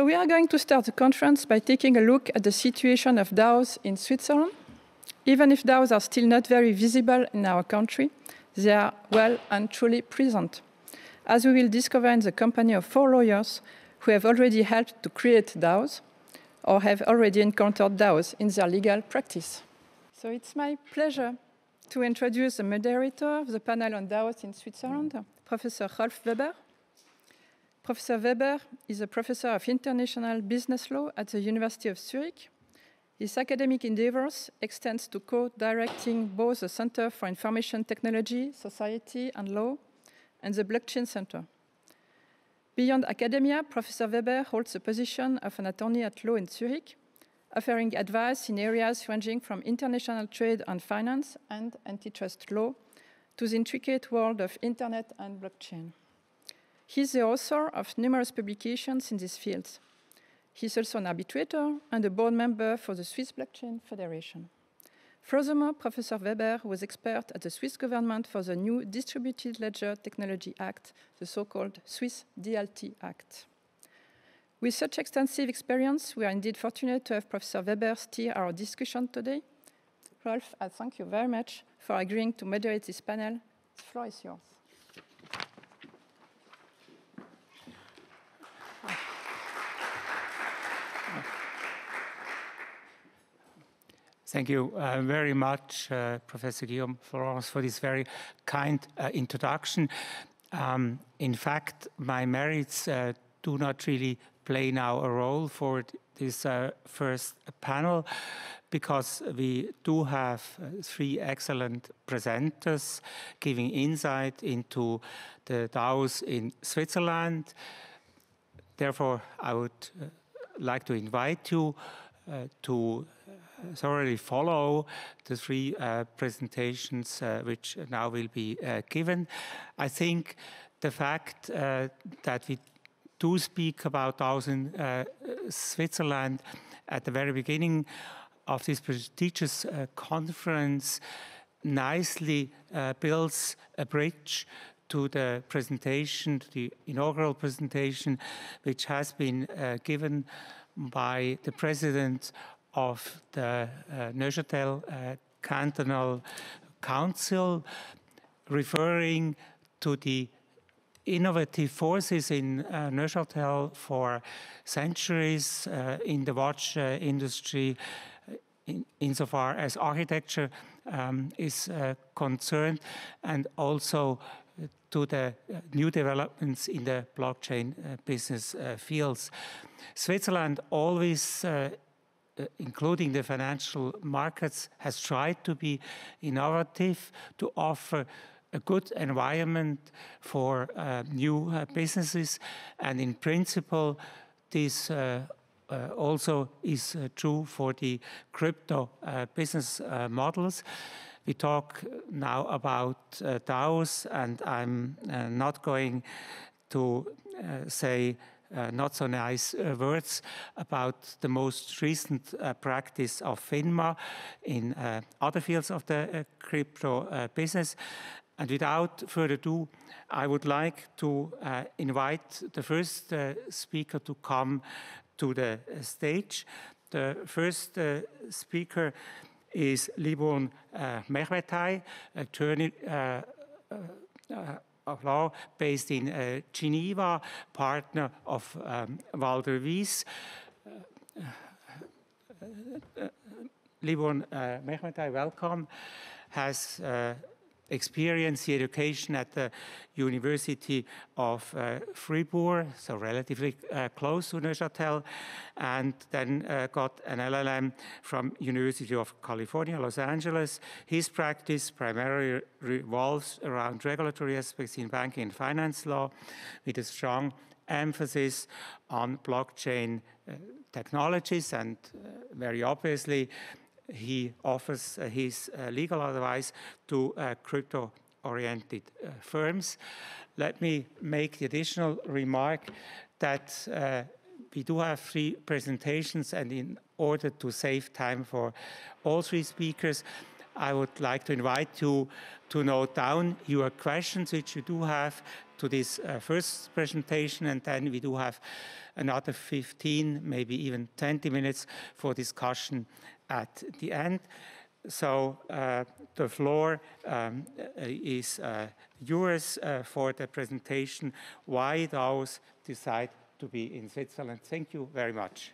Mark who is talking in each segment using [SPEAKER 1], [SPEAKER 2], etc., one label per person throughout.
[SPEAKER 1] So we are going to start the conference by taking a look at the situation of DAOs in Switzerland. Even if DAOs are still not very visible in our country, they are well and truly present, as we will discover in the company of four lawyers who have already helped to create DAOs or have already encountered DAOs in their legal practice. So it's my pleasure to introduce the moderator of the panel on DAOs in Switzerland, Professor Rolf Weber. Professor Weber is a professor of international business law at the University of Zurich. His academic endeavors extends to co-directing both the Center for Information Technology, Society and Law and the Blockchain Center. Beyond academia, Professor Weber holds the position of an attorney at law in Zurich, offering advice in areas ranging from international trade and finance and antitrust law to the intricate world of internet and blockchain. He's the author of numerous publications in these fields. He's also an arbitrator and a board member for the Swiss Blockchain Federation. Furthermore, Professor Weber was expert at the Swiss government for the new Distributed Ledger Technology Act, the so-called Swiss DLT Act. With such extensive experience, we are indeed fortunate to have Professor Weber steer our discussion today. Rolf, I thank you very much for agreeing to moderate this panel. The floor is yours.
[SPEAKER 2] Thank you uh, very much, uh, Professor Guillaume Florence, for this very kind uh, introduction. Um, in fact, my merits uh, do not really play now a role for this uh, first panel because we do have uh, three excellent presenters giving insight into the DAOs in Switzerland. Therefore, I would like to invite you to thoroughly follow the three uh, presentations uh, which now will be uh, given. I think the fact that we do speak about in Switzerland at the very beginning of this prestigious conference nicely builds a bridge to the presentation, to the inaugural presentation, which has been uh, given by the president of the uh, Neuchâtel uh, Cantonal Council, referring to the innovative forces in uh, Neuchâtel for centuries uh, in the watch uh, industry, uh, in, insofar as architecture um, is uh, concerned, and also to the new developments in the blockchain business fields. Switzerland always including the financial markets, has tried to be innovative, to offer a good environment for uh, new uh, businesses. And in principle, this uh, uh also is uh, true for the crypto business models. We talk now about DAOs, and I'm not going to say uh, not so nice uh, words about the most recent uh, practice of FINMA in uh, other fields of the uh, crypto uh, business. And without further ado, I would like to invite the first speaker to come to the stage. The first speaker is Liburn Mehmetaj, attorney of law based in uh, Geneva, partner of um, Walder Wyss. Uh, uh, uh, Mehmetaj, welcome, has experience the education at the University of uh, Fribourg, so relatively uh, close to Neuchâtel, and then uh, got an LLM from University of California, Los Angeles. His practice primarily revolves around regulatory aspects in banking and finance law, with a strong emphasis on blockchain uh, technologies and uh, very obviously he offers uh, his uh, legal advice to uh, crypto oriented firms. Let me make the additional remark that we do have three presentations, and in order to save time for all three speakers, I would like to invite you to note down your questions which you do have to this uh, first presentation and then we do have another 15, maybe even 20 minutes for discussion at the end. So uh, the floor um, is uh, yours uh, for the presentation, why DAOs decide to be in Switzerland. Thank you very much.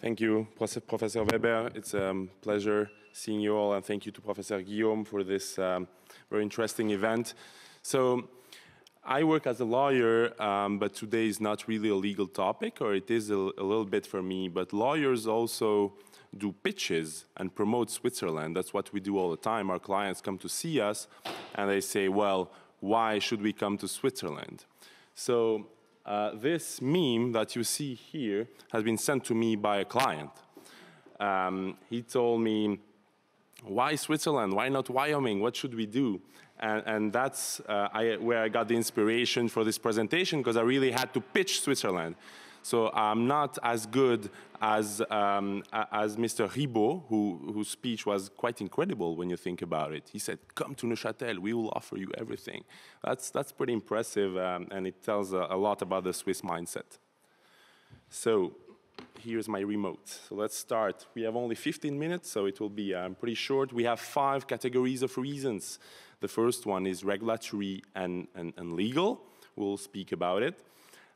[SPEAKER 3] Thank you, Professor Weber. It's a pleasure seeing you all, and thank you to Professor Guillaume for this um, very interesting event. So, I work as a lawyer, um, but today is not really a legal topic, or it is a, a, little bit for me. But lawyers also do pitches and promote Switzerland. That's what we do all the time. Our clients come to see us, and they say, well, why should we come to Switzerland? So uh, this meme that you see here has been sent to me by a client. Um, he told me, why Switzerland? Why not Wyoming? What should we do? And, and that's uh, I, where I got the inspiration for this presentation because I really had to pitch Switzerland. So I'm not as good as, um, as Mr. Ribaux, who, whose speech was quite incredible when you think about it. He said, come to Neuchâtel, we will offer you everything. That's, that's pretty impressive, um, and it tells a, a lot about the Swiss mindset. So here's my remote. So let's start. We have only 15 minutes, so it will be um, pretty short. We have five categories of reasons. The first one is regulatory and, and, and legal. We'll speak about it.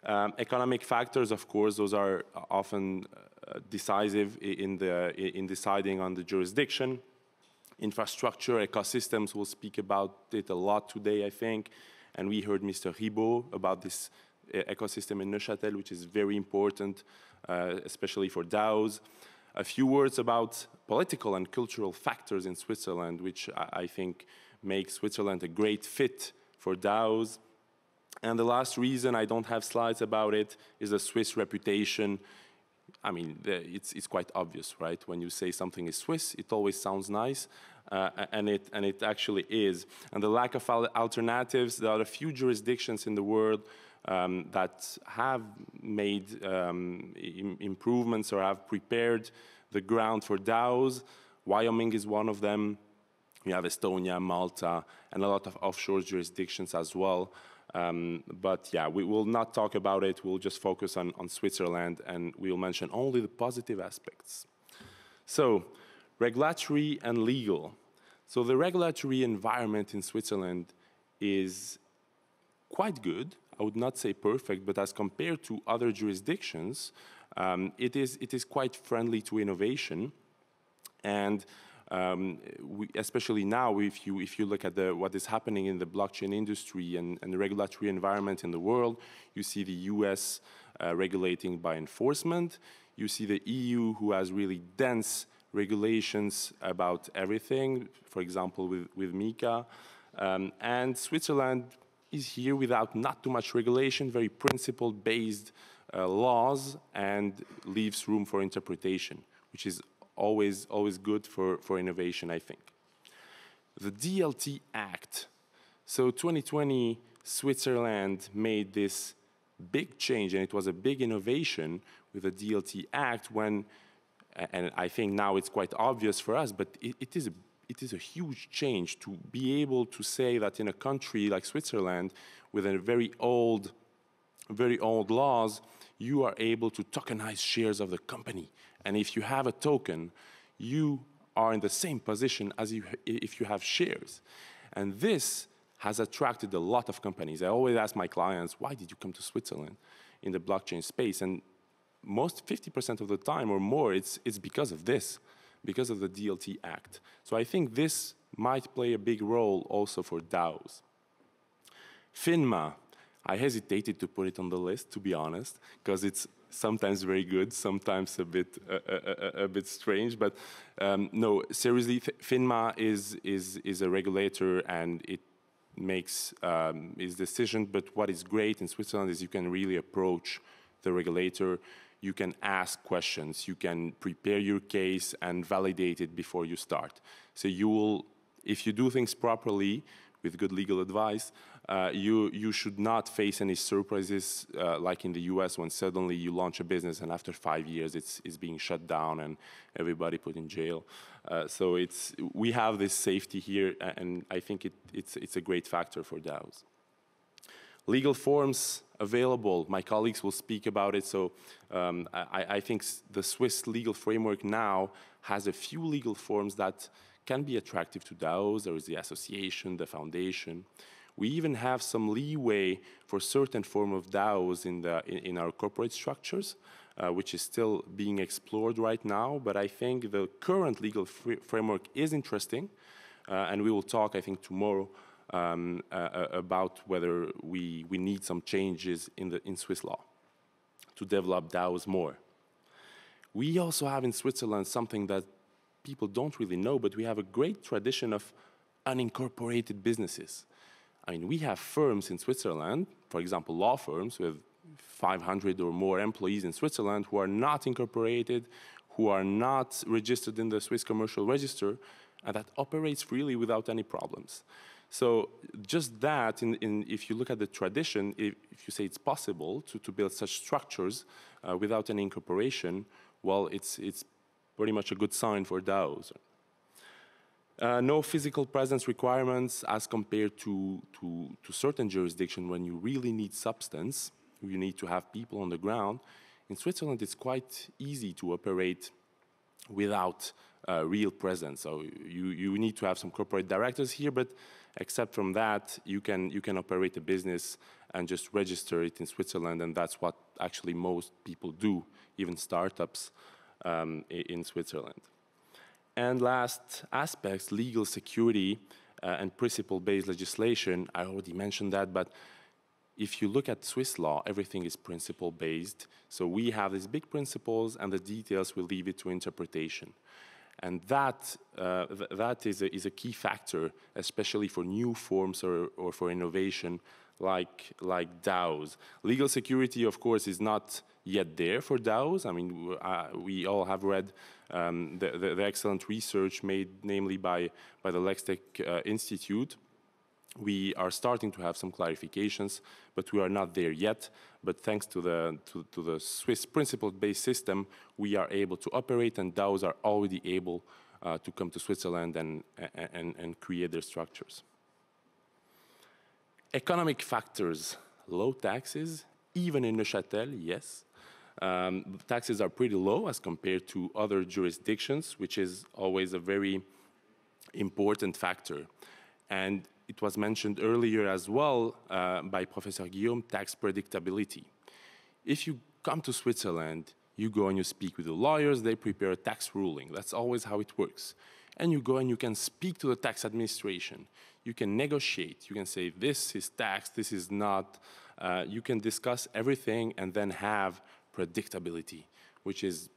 [SPEAKER 3] Um, economic factors, of course, those are often uh, decisive in, the, in deciding on the jurisdiction. Infrastructure, ecosystems, we'll speak about it a lot today, I think. And we heard Mr. Ribaux about this uh, ecosystem in Neuchâtel, which is very important, uh, especially for DAOs. A few words about political and cultural factors in Switzerland, which I, I think make Switzerland a great fit for DAOs. And the last reason I don't have slides about it is the Swiss reputation. I mean, it's, it's quite obvious, right? When you say something is Swiss, it always sounds nice, uh, and, it, and it actually is. And the lack of alternatives, there are a few jurisdictions in the world um, that have made um, Im improvements or have prepared the ground for DAOs. Wyoming is one of them. We have Estonia, Malta, and a lot of offshore jurisdictions as well. Um, but yeah, we will not talk about it. We'll just focus on, on Switzerland and we'll mention only the positive aspects. So, regulatory and legal. So, the regulatory environment in Switzerland is quite good. I would not say perfect, but as compared to other jurisdictions, um, it, is, it is quite friendly to innovation. And um, we, especially now, if you, if you look at the, what is happening in the blockchain industry and, and the regulatory environment in the world, you see the US uh, regulating by enforcement. You see the EU who has really dense regulations about everything, for example, with, with MiCA. Um, and Switzerland is here without not too much regulation, very principle-based uh, laws, and leaves room for interpretation, which is always, always good for, for innovation, I think. The DLT Act. So 2020, Switzerland made this big change, and it was a big innovation with the DLT Act when, and I think now it's quite obvious for us, but it, it is a it is a huge change to be able to say that in a country like Switzerland, with a very old, very old laws, you are able to tokenize shares of the company. And if you have a token, you are in the same position as you, if you have shares. And this has attracted a lot of companies. I always ask my clients, why did you come to Switzerland in the blockchain space? And most 50% of the time or more, it's, it's because of this, because of the DLT Act. So I think this might play a big role also for DAOs. FINMA, I hesitated to put it on the list, to be honest, because it's sometimes very good, sometimes a bit a, a, a, bit strange. But um, no, seriously, FINMA is is is a regulator and it makes um, its decision. But what is great in Switzerland is you can really approach the regulator. You can ask questions. You can prepare your case and validate it before you start. So you will, if you do things properly, with good legal advice, uh, you, you should not face any surprises uh, like in the US when suddenly you launch a business and after five years it's, it's being shut down and everybody put in jail. Uh, so it's, we have this safety here and I think it, it's, it's a great factor for DAOs. Legal forms available, my colleagues will speak about it, so um, I, I think the Swiss legal framework now has a few legal forms that can be attractive to DAOs. There is the association, the foundation. We even have some leeway for certain form of DAOs in, the, in, in our corporate structures, uh, which is still being explored right now. But I think the current legal fr framework is interesting, uh, and we will talk, I think, tomorrow um, uh, uh about whether we, we need some changes in, the, in Swiss law to develop DAOs more. We also have in Switzerland something that people don't really know, but we have a great tradition of unincorporated businesses. I mean, we have firms in Switzerland, for example, law firms with 500 or more employees in Switzerland who are not incorporated, who are not registered in the Swiss Commercial Register, and that operates freely without any problems. So just that, in, in, if you look at the tradition, if, if, you say it's possible to, to build such structures uh, without any incorporation, well, it's, it's pretty much a good sign for DAOs. Uh, no physical presence requirements as compared to, to, to certain jurisdictions when you really need substance, you need to have people on the ground. In Switzerland, it's quite easy to operate without uh, real presence. So you, you need to have some corporate directors here, but except from that, you can, you can operate a business and just register it in Switzerland, and that's what actually most people do, even startups um, in Switzerland. And last aspects, legal security uh, and principle-based legislation, I already mentioned that, but if you look at Swiss law, everything is principle-based. So we have these big principles and the details we leave it to interpretation. And that, uh, th that is, a, is a key factor, especially for new forms or, or for innovation like, like DAOs. Legal security, of course, is not yet there for DAOs. I mean, uh, we all have read um, the, the, the, excellent research made namely by, by the LexTech uh, Institute. We are starting to have some clarifications, but we are not there yet. But thanks to the, to, to the Swiss principle-based system, we are able to operate and DAOs are already able uh, to come to Switzerland and, and, and create their structures. Economic factors, low taxes, even in Neuchâtel, yes, um, taxes are pretty low as compared to other jurisdictions, which is always a very important factor. And it was mentioned earlier as well uh, by Professor Guillaume, tax predictability. If you come to Switzerland, you go and you speak with the lawyers, they prepare a tax ruling. That's always how it works. And you go and you can speak to the tax administration. You can negotiate. You can say, this is tax, this is not. Uh, you can discuss everything and then have predictability, which is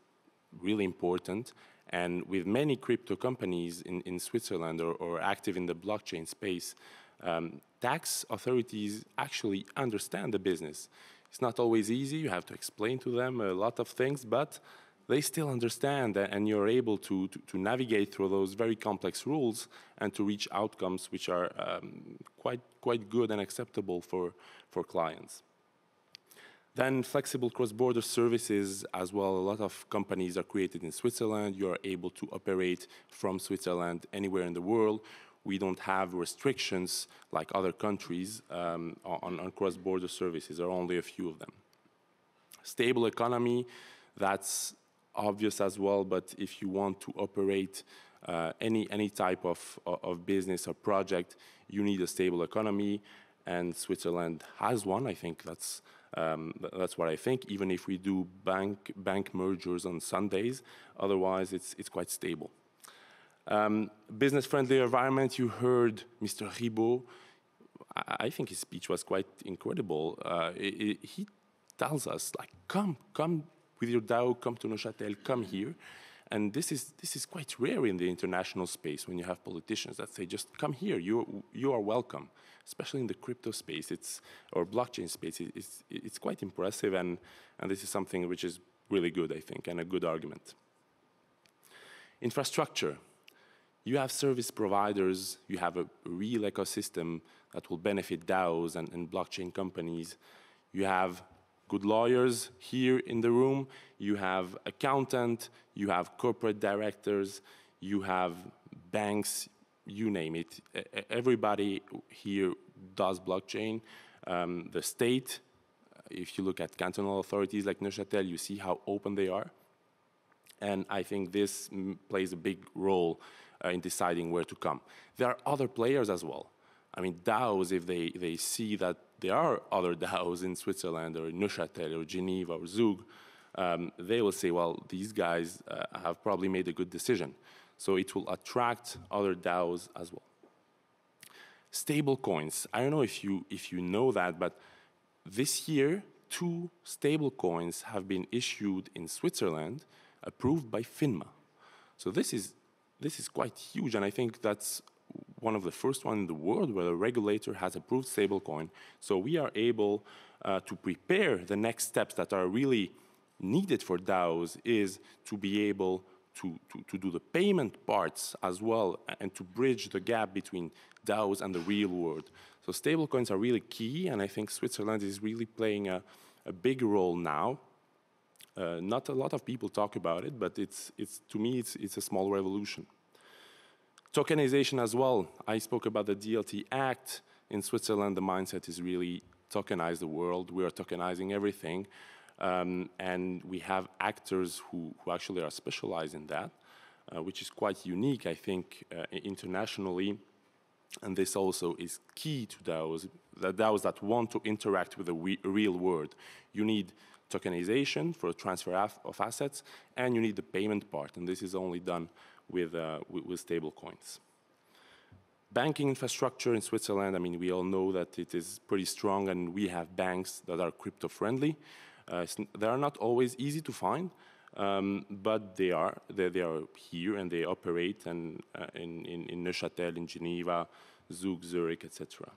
[SPEAKER 3] really important. And with many crypto companies in, in Switzerland or, or active in the blockchain space, um, tax authorities actually understand the business. It's not always easy, you have to explain to them a lot of things, but they still understand and you're able to, to, to navigate through those very complex rules and to reach outcomes which are um, quite, quite good and acceptable for, for clients. Then flexible cross-border services as well. A lot of companies are created in Switzerland. You are able to operate from Switzerland anywhere in the world. We don't have restrictions like other countries um, on, on cross-border services. There are only a few of them. Stable economy, that's obvious as well, but if you want to operate uh, any, any type of, of business or project, you need a stable economy, and Switzerland has one. I think that's um, that's what I think, even if we do bank, bank mergers on Sundays, otherwise it's, it's quite stable. Um, Business-friendly environment, you heard Mr. Ribaux, I, I, think his speech was quite incredible. Uh, it, it, he tells us, like, come, come with your DAO, come to Neuchâtel, come here. And this is, this is quite rare in the international space when you have politicians that say, just come here, you, you are welcome especially in the crypto space, it's or blockchain space, it's it's quite impressive, and and this is something which is really good, I think, and a good argument. Infrastructure. you have service providers, you have a real ecosystem that will benefit DAOs and, and blockchain companies. You have good lawyers here in the room, you have accountant, you have corporate directors, you have banks, you name it. Everybody here does blockchain. Um, the state, if you look at cantonal authorities like Neuchâtel, you see how open they are. And I think this plays a big role uh, in deciding where to come. There are other players as well. I mean, DAOs, if they, they see that there are other DAOs in Switzerland or Neuchâtel or Geneva or Zug, um, they will say, well, these guys uh, have probably made a good decision. So it will attract other DAOs as well. Stable coins. I don't know if you, if you know that, but this year, two stable coins have been issued in Switzerland, approved by FINMA. So this is, this is quite huge, and I think that's one of the first one in the world where a regulator has approved stablecoin. So we are able uh, to prepare the next steps that are really needed for DAOs is to be able to, to, to do the payment parts as well and to bridge the gap between DAOs and the real world. So stablecoins are really key, and I think Switzerland is really playing a, a big role now. Uh, not a lot of people talk about it, but it's, it's, to me, it's, it's a small revolution. Tokenization as well. I spoke about the DLT Act. In Switzerland, the mindset is really tokenize the world. We are tokenizing everything. Um, and we have actors who, who actually are specialized in that, uh, which is quite unique, I think, uh, internationally. And this also is key to DAOs, the DAOs that want to interact with the real world. You need tokenization for transfer of assets, and you need the payment part, and this is only done with, uh, with, stable coins. Banking infrastructure in Switzerland, I mean, we all know that it is pretty strong and we have banks that are crypto friendly. Uh, they are not always easy to find, um, but they are. They, they, are here and they operate and, uh, in, in, in Neuchâtel, in Geneva, Zug, Zurich, etc.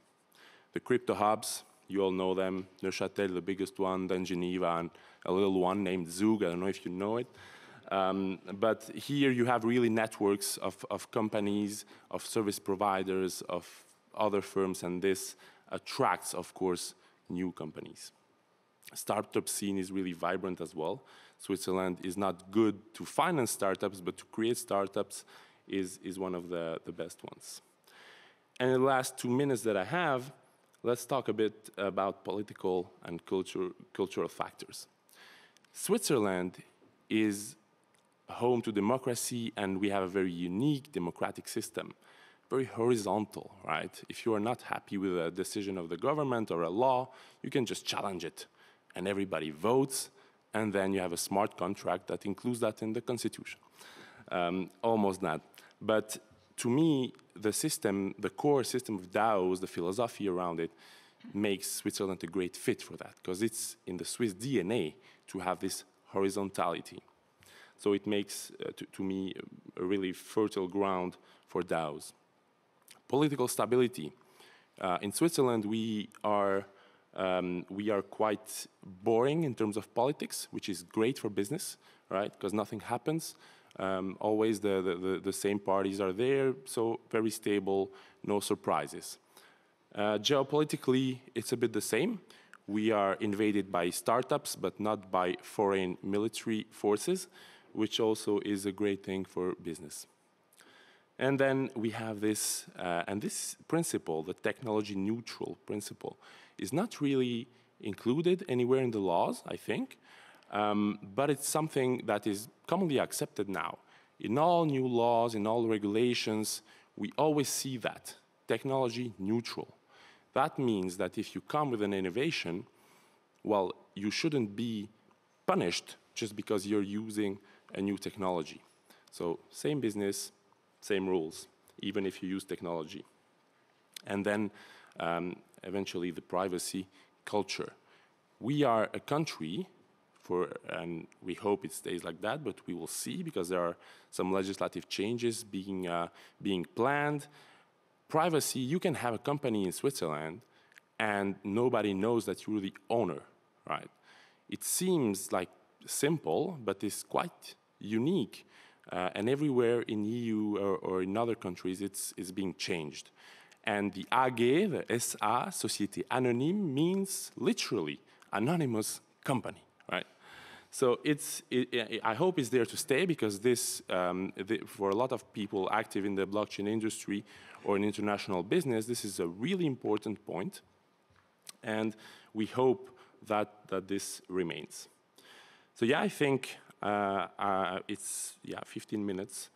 [SPEAKER 3] The crypto hubs, you all know them. Neuchâtel, the biggest one, then Geneva, and a little one named Zug. I don't know if you know it. Um, but here you have really networks of, of companies, of service providers, of other firms, and this attracts, of course, new companies. Startup scene is really vibrant as well. Switzerland is not good to finance startups, but to create startups is, is one of the, the best ones. And in the last two minutes that I have, let's talk a bit about political and culture, cultural factors. Switzerland is home to democracy and we have a very unique democratic system, very horizontal, right? If you are not happy with a decision of the government or a law, you can just challenge it and everybody votes and then you have a smart contract that includes that in the constitution. Um, almost that. But to me, the system, the core system of DAOs, the philosophy around it, makes Switzerland a great fit for that because it's in the Swiss DNA to have this horizontality. So it makes, uh, to, to, me, a really fertile ground for DAOs. Political stability. Uh, in Switzerland, we are, um, we are quite boring in terms of politics, which is great for business, right? Because nothing happens. Um, always the, the, the, same parties are there, so very stable, no surprises. Uh, geopolitically, it's a bit the same. We are invaded by startups, but not by foreign military forces which also is a great thing for business. And then we have this, uh, and this principle, the technology neutral principle, is not really included anywhere in the laws, I think, um, but it's something that is commonly accepted now. In all new laws, in all regulations, we always see that technology neutral. That means that if you come with an innovation, well, you shouldn't be punished just because you're using a new technology. So same business, same rules, even if you use technology. And then um, eventually the privacy culture. We are a country for, and we hope it stays like that, but we will see because there are some legislative changes being, uh, being planned. Privacy, you can have a company in Switzerland and nobody knows that you're the owner, right? It seems like simple, but it's quite unique. uh, and everywhere in EU or, or, in other countries, it's, it's being changed. And the AG, the SA, Société Anonyme, means literally anonymous company, right? So it's, it, I hope it's there to stay because this, um, the, for a lot of people active in the blockchain industry or in international business, this is a really important point. And we hope that, that this remains. So yeah, I think uh, uh, it's yeah 15 minutes.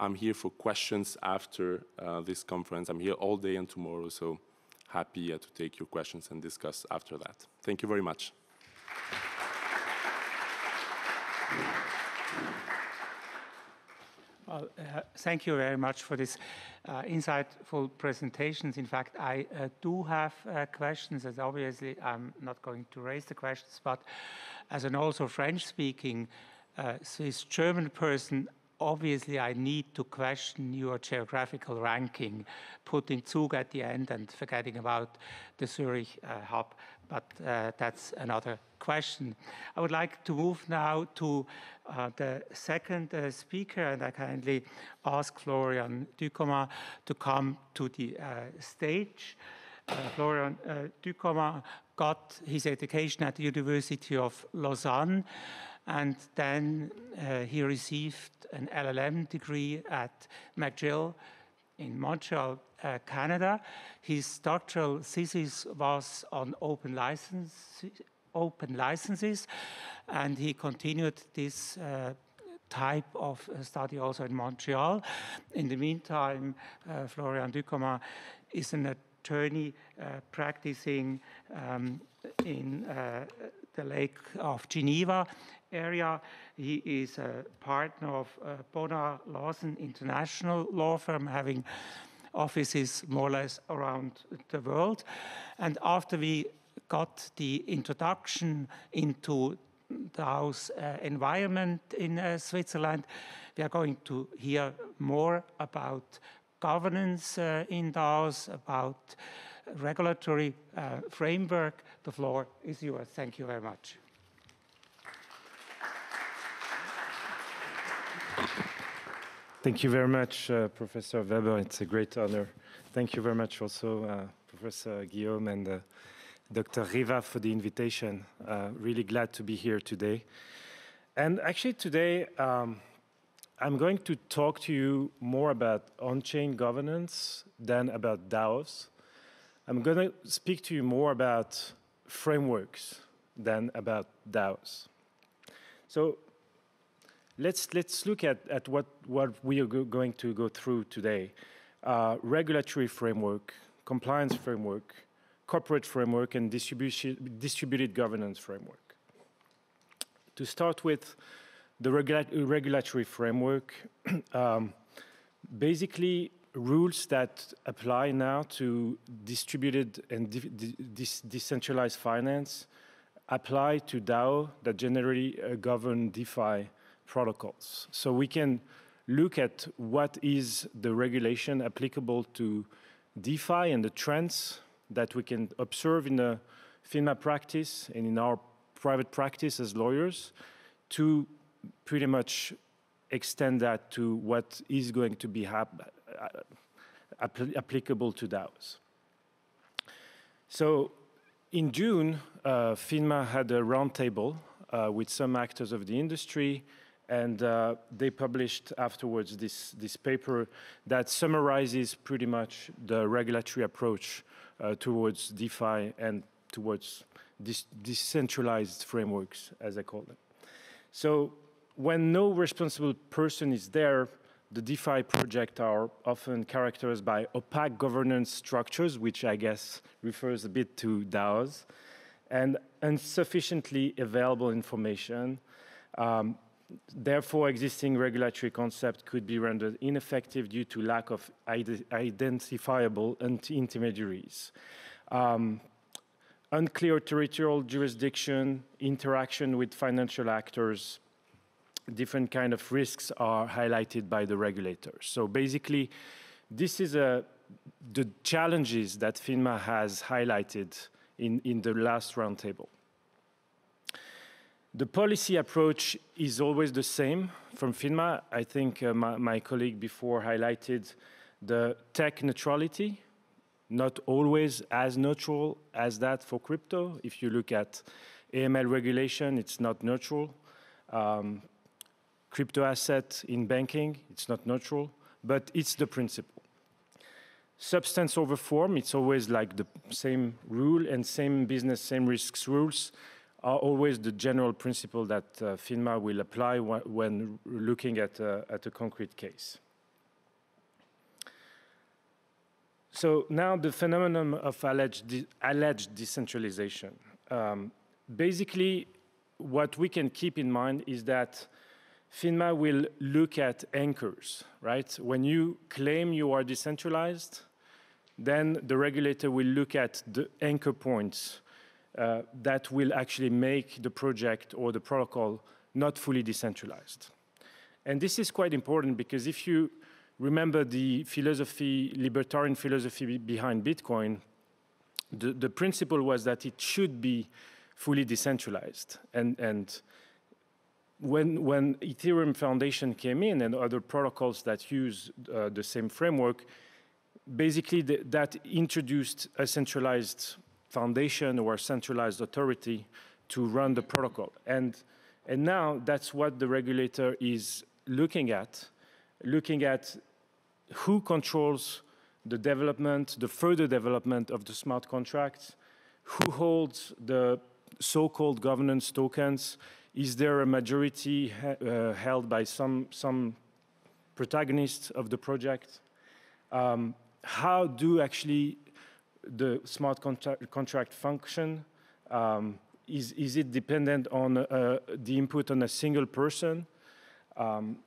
[SPEAKER 3] I'm here for questions after uh, this conference. I'm here all day and tomorrow, so happy uh, to take your questions and discuss after that. Thank you very much.
[SPEAKER 2] Well, uh, thank you very much for this uh, insightful presentations. In fact, I uh, do have uh, questions, as obviously I'm not going to raise the questions, but as an also French-speaking uh, Swiss-German person, obviously I need to question your geographical ranking, putting Zug at the end and forgetting about the Zurich uh, hub, but uh, that's another question. I would like to move now to uh, the second uh, speaker, and I kindly ask Florian Ducommun to come to the uh, stage. Uh, Florian Ducommun got his education at the University of Lausanne, and then he received an LLM degree at McGill in Montreal, uh, Canada. His doctoral thesis was on open license, open licenses, and he continued this uh, type of uh, study also in Montreal. In the meantime, uh, Florian Ducommun is an attorney uh, practicing um, in uh, the Lake of Geneva area. He is a partner of uh, Bonnard Lawson International Law Firm, having offices more or less around the world. And after we got the introduction into DAO's uh, environment in uh, Switzerland. We are going to hear more about governance uh, in DAOs, about regulatory uh, framework. The floor is yours. Thank you very much.
[SPEAKER 4] Thank you very much, uh, Professor Weber. It's a great honor. Thank you very much also, uh, Professor Guillaume and Dr. Riva for the invitation. Uh, really glad to be here today. And actually today, um, I'm going to talk to you more about on-chain governance than about DAOs. I'm going to speak to you more about frameworks than about DAOs. So let's, let's look at, at what, what we are go going to go through today. Uh, regulatory framework, compliance framework, corporate framework and distribution distributed governance framework. To start with the regula regulatory framework, um, basically rules that apply now to distributed and de de decentralized finance apply to DAO that generally uh, govern DeFi protocols. So we can look at what is the regulation applicable to DeFi and the trends that we can observe in the FINMA practice and in our private practice as lawyers to pretty much extend that to what is going to be uh, applicable to DAOs. So in June, uh, FINMA had a roundtable uh, with some actors of the industry, and uh, they published afterwards this, this paper that summarizes pretty much the regulatory approach uh, towards DeFi and towards decentralized frameworks, as I call them. So when no responsible person is there, the DeFi projects are often characterized by opaque governance structures, which I guess refers a bit to DAOs, and insufficiently available information. Um, therefore, existing regulatory concept could be rendered ineffective due to lack of identifiable intermediaries. Um, unclear territorial jurisdiction, interaction with financial actors, different kind of risks are highlighted by the regulators. So basically, this is a, the challenges that FINMA has highlighted in, in the last roundtable. The policy approach is always the same from FINMA. I think uh, my, my, colleague before highlighted the tech neutrality, not always as neutral as that for crypto. If you look at AML regulation, it's not neutral. Um, crypto asset in banking, it's not neutral, but it's the principle. Substance over form, it's always like the same rule and same business, same risks rules are always the general principle that uh, FINMA will apply when looking at, uh, at a concrete case. So now the phenomenon of alleged, de alleged decentralization. Um, basically, what we can keep in mind is that FINMA will look at anchors, right? When you claim you are decentralized, then the regulator will look at the anchor points uh, that will actually make the project or the protocol not fully decentralized. And this is quite important because if you remember the philosophy, libertarian philosophy behind Bitcoin, the, the principle was that it should be fully decentralized. And, and when, when Ethereum Foundation came in and other protocols that use uh, the same framework, basically the, that introduced a centralized foundation or a centralized authority to run the protocol. And, and now that's what the regulator is looking at, looking at who controls the development, the further development of the smart contracts, who holds the so-called governance tokens, is there a majority uh, held by some, some protagonists of the project? Um, how do actually the smart contract, contract function? Um, is, is it dependent on uh, the input on a single person? Um,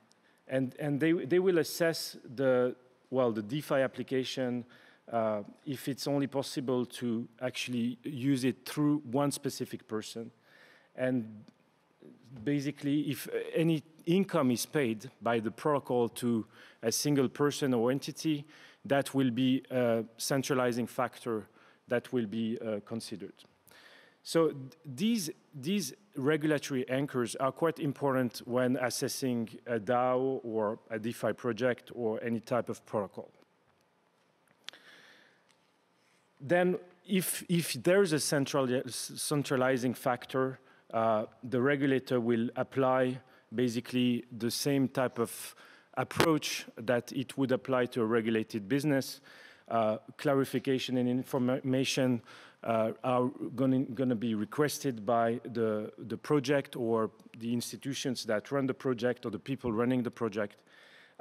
[SPEAKER 4] and and they, they will assess the, well, the DeFi application uh, if it's only possible to actually use it through one specific person. And basically, if any income is paid by the protocol to a single person or entity, that will be a centralizing factor that will be uh, considered. So these, these regulatory anchors are quite important when assessing a DAO or a DeFi project or any type of protocol. Then if, if there's a central, centralizing factor, uh, the regulator will apply basically the same type of approach that it would apply to a regulated business. Uh, clarification and information uh, are going to be requested by the, the project or the institutions that run the project or the people running the project.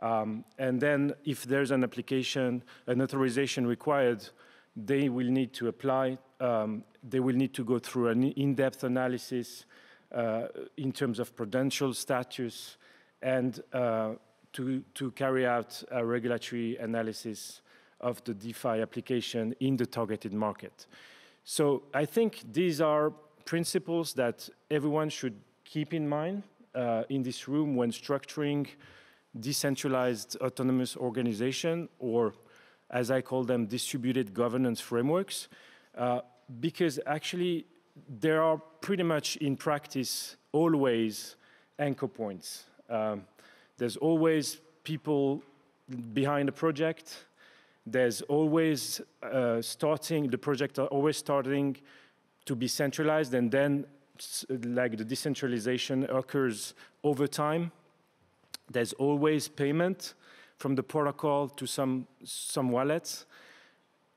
[SPEAKER 4] Um, and then if there's an application, an authorization required, they will need to apply. Um, they will need to go through an in-depth analysis uh, in terms of prudential status and uh, to, to carry out a regulatory analysis of the DeFi application in the targeted market. So I think these are principles that everyone should keep in mind uh, in this room when structuring decentralized autonomous organization or as I call them, distributed governance frameworks, uh, because actually there are pretty much in practice always anchor points. Um, there's always people behind the project. There's always uh, starting, the project always starting to be centralized and then like the decentralization occurs over time. There's always payment from the protocol to some, some wallets.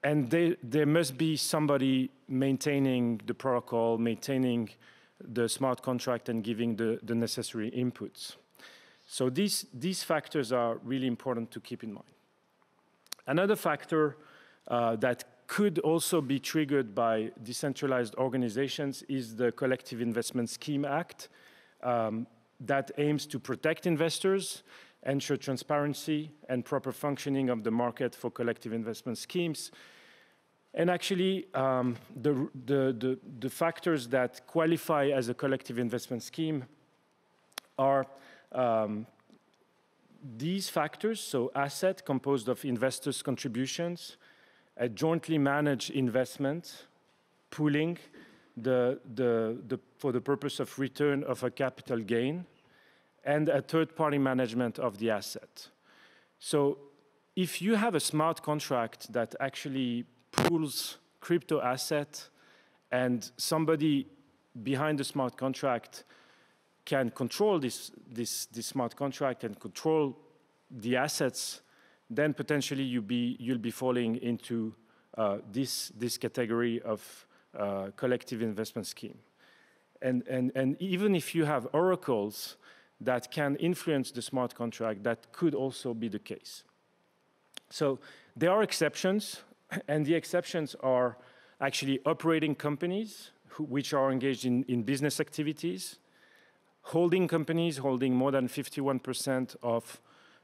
[SPEAKER 4] And they, there must be somebody maintaining the protocol, maintaining the smart contract and giving the, the necessary inputs. So these, these factors are really important to keep in mind. Another factor uh, that could also be triggered by decentralized organizations is the Collective Investment Scheme Act um, that aims to protect investors, ensure transparency and proper functioning of the market for collective investment schemes. And actually, um, the, the, the, the factors that qualify as a collective investment scheme are um, these factors, so asset composed of investors' contributions, a jointly managed investment, pooling, the, the, the, for the purpose of return of a capital gain and a third-party management of the asset. So if you have a smart contract that actually pools crypto asset and somebody behind the smart contract can control this, this, this smart contract and control the assets, then potentially you be, you'll be falling into uh, this, this category of uh, collective investment scheme. And, and, and even if you have oracles that can influence the smart contract, that could also be the case. So there are exceptions, and the exceptions are actually operating companies who, which are engaged in, in business activities, holding companies holding more than 51% of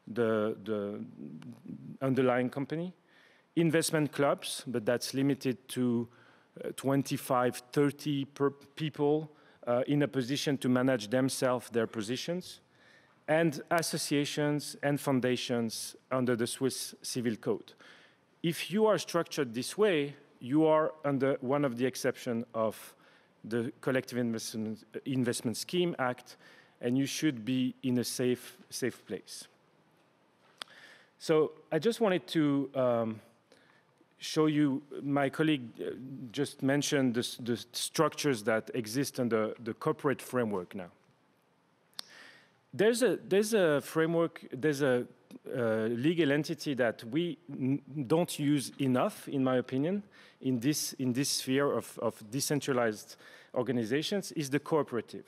[SPEAKER 4] the, the underlying company, investment clubs, but that's limited to uh, 25, 30 people uh, in a position to manage themselves their positions, and associations and foundations under the Swiss Civil Code. If you are structured this way, you are under one of the exceptions of the Collective Investment, Investment Scheme Act, and you should be in a safe, safe place. So I just wanted to um, show you, my colleague uh, just mentioned the, the structures that exist under the corporate framework now. There's a, there's a framework, there's a uh, legal entity that we don't use enough, in my opinion, in this, in this sphere of, of decentralized organizations, is the cooperative.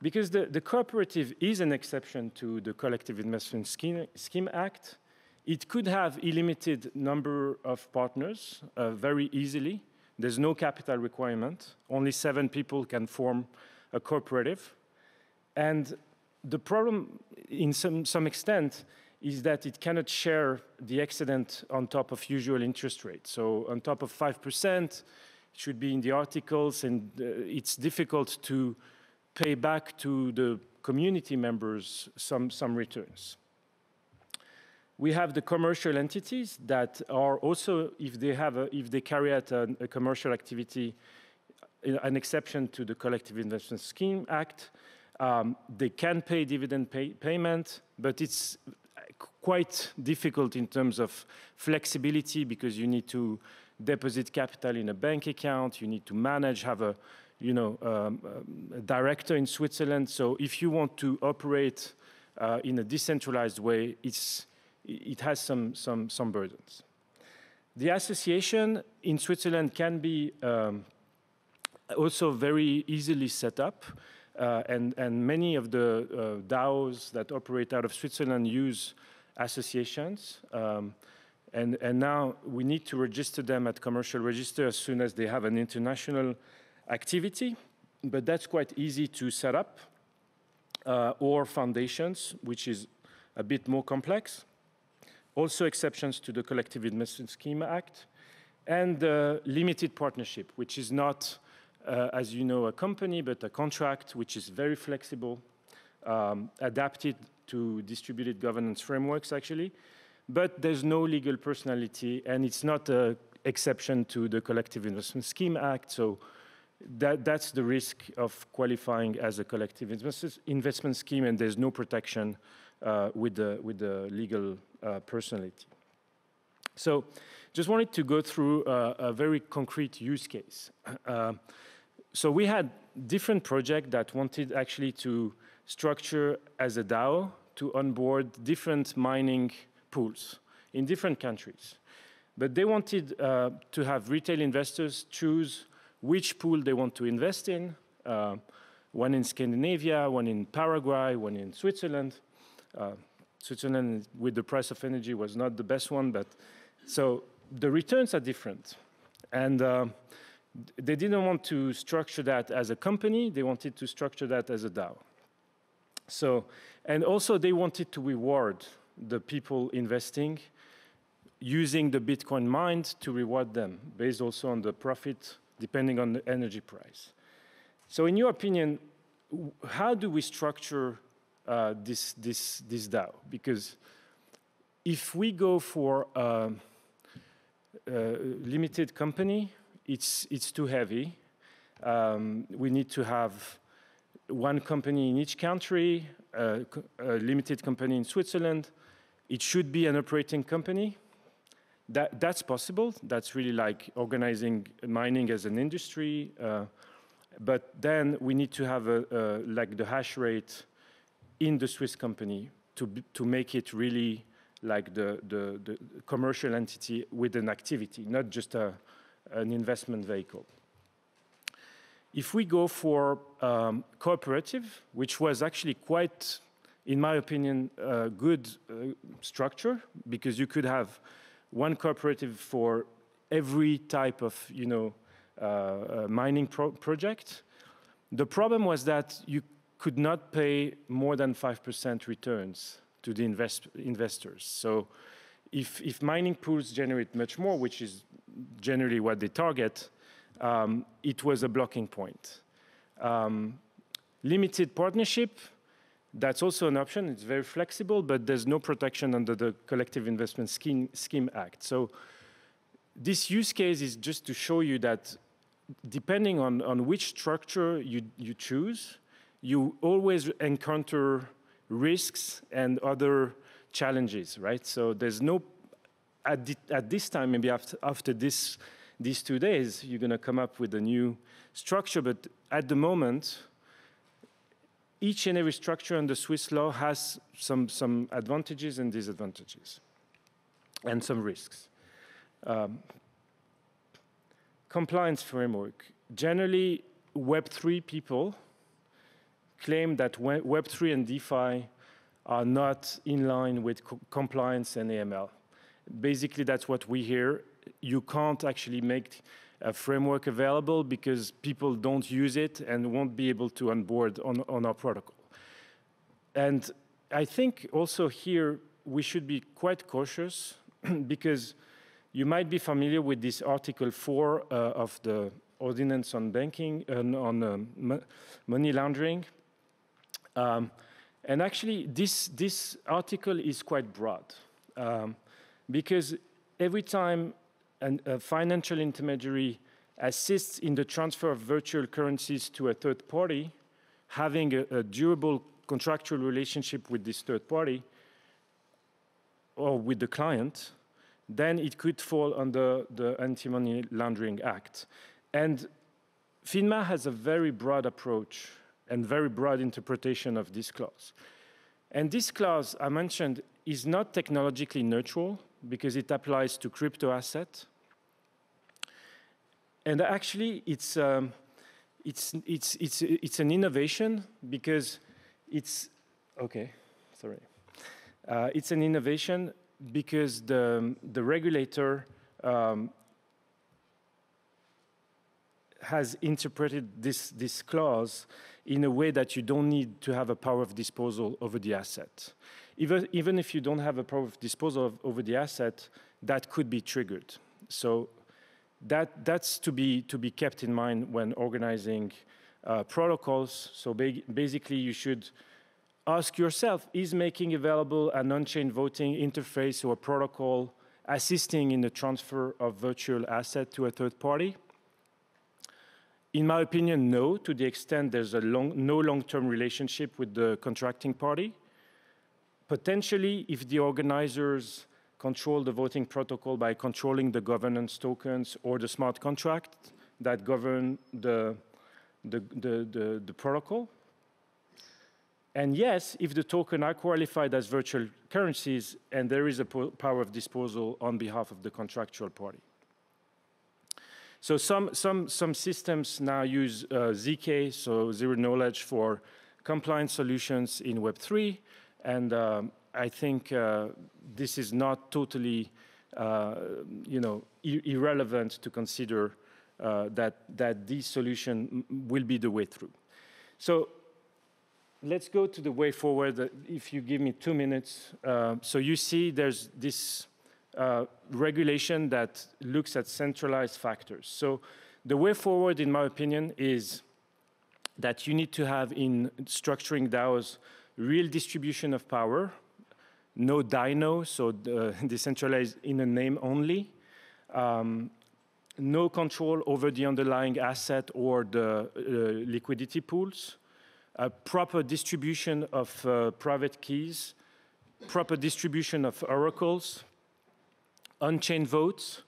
[SPEAKER 4] Because the, the cooperative is an exception to the Collective Investment Scheme, Scheme Act. It could have a limited number of partners uh, very easily. There's no capital requirement. Only seven people can form a cooperative. And the problem, in some, some extent, is that it cannot share the excedent on top of usual interest rate. So on top of 5%, it should be in the articles, and uh, it's difficult to pay back to the community members some, some returns. We have the commercial entities that are also, if they, have a, if they carry out a, a commercial activity, an exception to the Collective Investment Scheme Act, um, they can pay dividend pay payment, but it's quite difficult in terms of flexibility because you need to deposit capital in a bank account, you need to manage, have a you know, um, a director in Switzerland. So if you want to operate uh, in a decentralized way, it's, it has some, some, some burdens. The association in Switzerland can be um, also very easily set up. Uh, and, and many of the uh, DAOs that operate out of Switzerland use associations. Um, and, and now we need to register them at commercial register as soon as they have an international activity, but that's quite easy to set up, uh, or foundations, which is a bit more complex. Also exceptions to the Collective Investment Scheme Act, and limited partnership, which is not uh, as you know, a company, but a contract which is very flexible, um, adapted to distributed governance frameworks, actually. But there's no legal personality, and it's not an exception to the Collective Investment Scheme Act, so that, that's the risk of qualifying as a collective investment scheme, and there's no protection uh, with, the, with the legal uh, personality. So just wanted to go through uh, a very concrete use case. Uh, so we had different projects that wanted actually to structure as a DAO to onboard different mining pools in different countries. But they wanted uh, to have retail investors choose which pool they want to invest in, uh, one in Scandinavia, one in Paraguay, one in Switzerland. Uh, Switzerland, with the price of energy, was not the best one, but so the returns are different. And uh, they didn't want to structure that as a company, they wanted to structure that as a DAO. So, and also they wanted to reward the people investing using the Bitcoin mined to reward them based also on the profit depending on the energy price. So in your opinion, how do we structure uh, this, this, this DAO? Because if we go for a, a limited company it's, it's too heavy. Um, we need to have one company in each country, a limited company in Switzerland. It should be an operating company. That, that's possible. That's really like organizing mining as an industry. Uh, but then we need to have a, a, like the hash rate in the Swiss company to, to make it really like the, the, the commercial entity with an activity, not just a, an investment vehicle. If we go for um, cooperative, which was actually quite, in my opinion, a good uh, structure, because you could have one cooperative for every type of, you know, uh, uh, mining pro project. The problem was that you could not pay more than 5% returns to the invest investors. So if, if mining pools generate much more, which is generally what they target, um, it was a blocking point. Um, limited partnership, that's also an option. It's very flexible, but there's no protection under the Collective Investment Scheme, Scheme Act. So this use case is just to show you that depending on, on which structure you, you choose, you always encounter risks and other challenges, right? So there's no, at, the, at this time, maybe after, after this these two days, you're going to come up with a new structure. But at the moment, each and every structure under Swiss law has some, some advantages and disadvantages, and some risks. Um, compliance framework. Generally, Web3 people claim that Web3 and DeFi are not in line with co compliance and AML. Basically, that's what we hear you can't actually make a framework available because people don't use it and won't be able to onboard on, on our protocol. And I think also here we should be quite cautious because you might be familiar with this Article 4 uh, of the Ordinance on Banking and on um, money laundering. Um, and actually, this, this article is quite broad um, because every time an, a financial intermediary assists in the transfer of virtual currencies to a third party, having a, a durable contractual relationship with this third party or with the client, then it could fall under the Anti-Money Laundering Act. And FINMA has a very broad approach and very broad interpretation of this clause. And this clause I mentioned is not technologically neutral because it applies to crypto assets, and actually, it's, um, it's, it's, it's, it's an innovation because it's, okay, sorry. Uh, it's an innovation because the, the regulator um, has interpreted this, this clause in a way that you don't need to have a power of disposal over the asset. Even, even if you don't have a power of disposal of, over the asset, that could be triggered. So that, that's to be, to be kept in mind when organizing uh, protocols. So ba basically, you should ask yourself, is making available an on-chain voting interface or a protocol assisting in the transfer of virtual asset to a third party? In my opinion, no, to the extent there's a long, no long-term relationship with the contracting party. Potentially, if the organizers control the voting protocol by controlling the governance tokens or the smart contract that govern the, the, the, the, the protocol. And yes, if the token are qualified as virtual currencies and there is a power of disposal on behalf of the contractual party. So some, some, some systems now use uh, ZK, so zero knowledge for compliance solutions in Web3. And um, I think uh, this is not totally, uh, you know, irrelevant to consider uh, that that this solution will be the way through. So let's go to the way forward. If you give me two minutes, uh, so you see there's this uh, regulation that looks at centralized factors. So the way forward, in my opinion, is that you need to have in structuring DAOs real distribution of power no DINO, so decentralized in a name only. Um, no control over the underlying asset or the uh, liquidity pools, a proper distribution of uh, private keys, proper distribution of oracles, on-chain votes,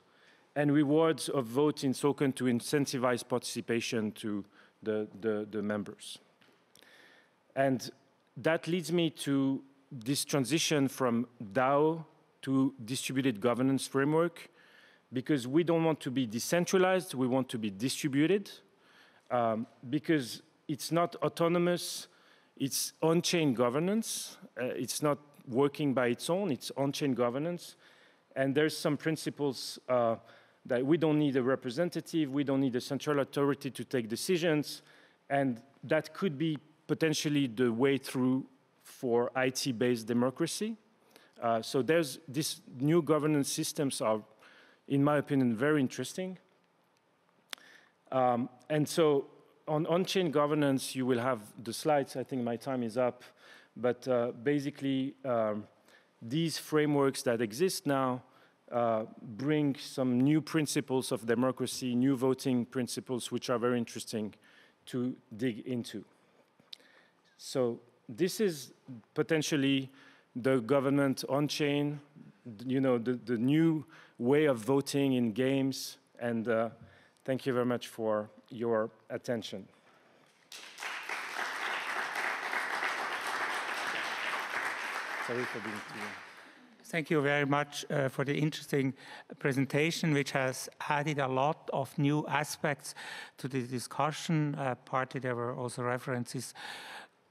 [SPEAKER 4] and rewards of votes in token to incentivize participation to the, the, the members. And that leads me to this transition from DAO to distributed governance framework because we don't want to be decentralized, we want to be distributed um, because it's not autonomous, it's on-chain governance, uh, it's not working by its own, it's on-chain governance. And there's some principles uh, that we don't need a representative, we don't need a central authority to take decisions, and that could be potentially the way through for IT-based democracy. Uh, so there's these new governance systems are, in my opinion, very interesting. Um, and so on on-chain governance, you will have the slides. I think my time is up. But uh, basically, um, these frameworks that exist now uh, bring some new principles of democracy, new voting principles, which are very interesting to dig into. So this is potentially the government on-chain, you know, the, the new way of voting in games. And uh, thank you very much for your attention.
[SPEAKER 2] Sorry for being too Thank you very much uh, for the interesting presentation, which has added a lot of new aspects to the discussion. Uh, partly there were also references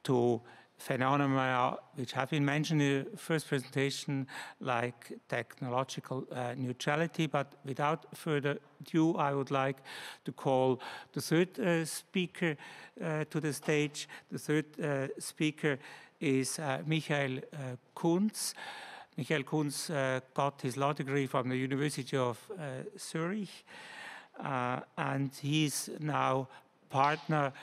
[SPEAKER 2] to phenomena which have been mentioned in the first presentation, like technological uh, neutrality. But without further ado, I would like to call the third uh, speaker uh, to the stage. The third uh, speaker is uh, Michael uh, Kunz. Michael Kunz uh, got his law degree from the University of uh, Zurich, uh, and he's now partner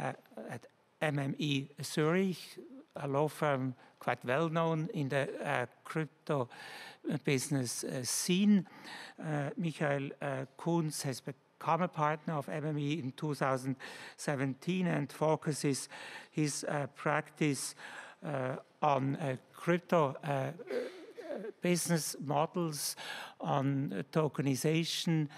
[SPEAKER 2] uh, at MME Zurich, a law firm quite well known in the uh, crypto business uh, scene. Michael Kunz has become a partner of MME in 2017 and focuses his uh, practice uh, on uh, crypto business models, on tokenization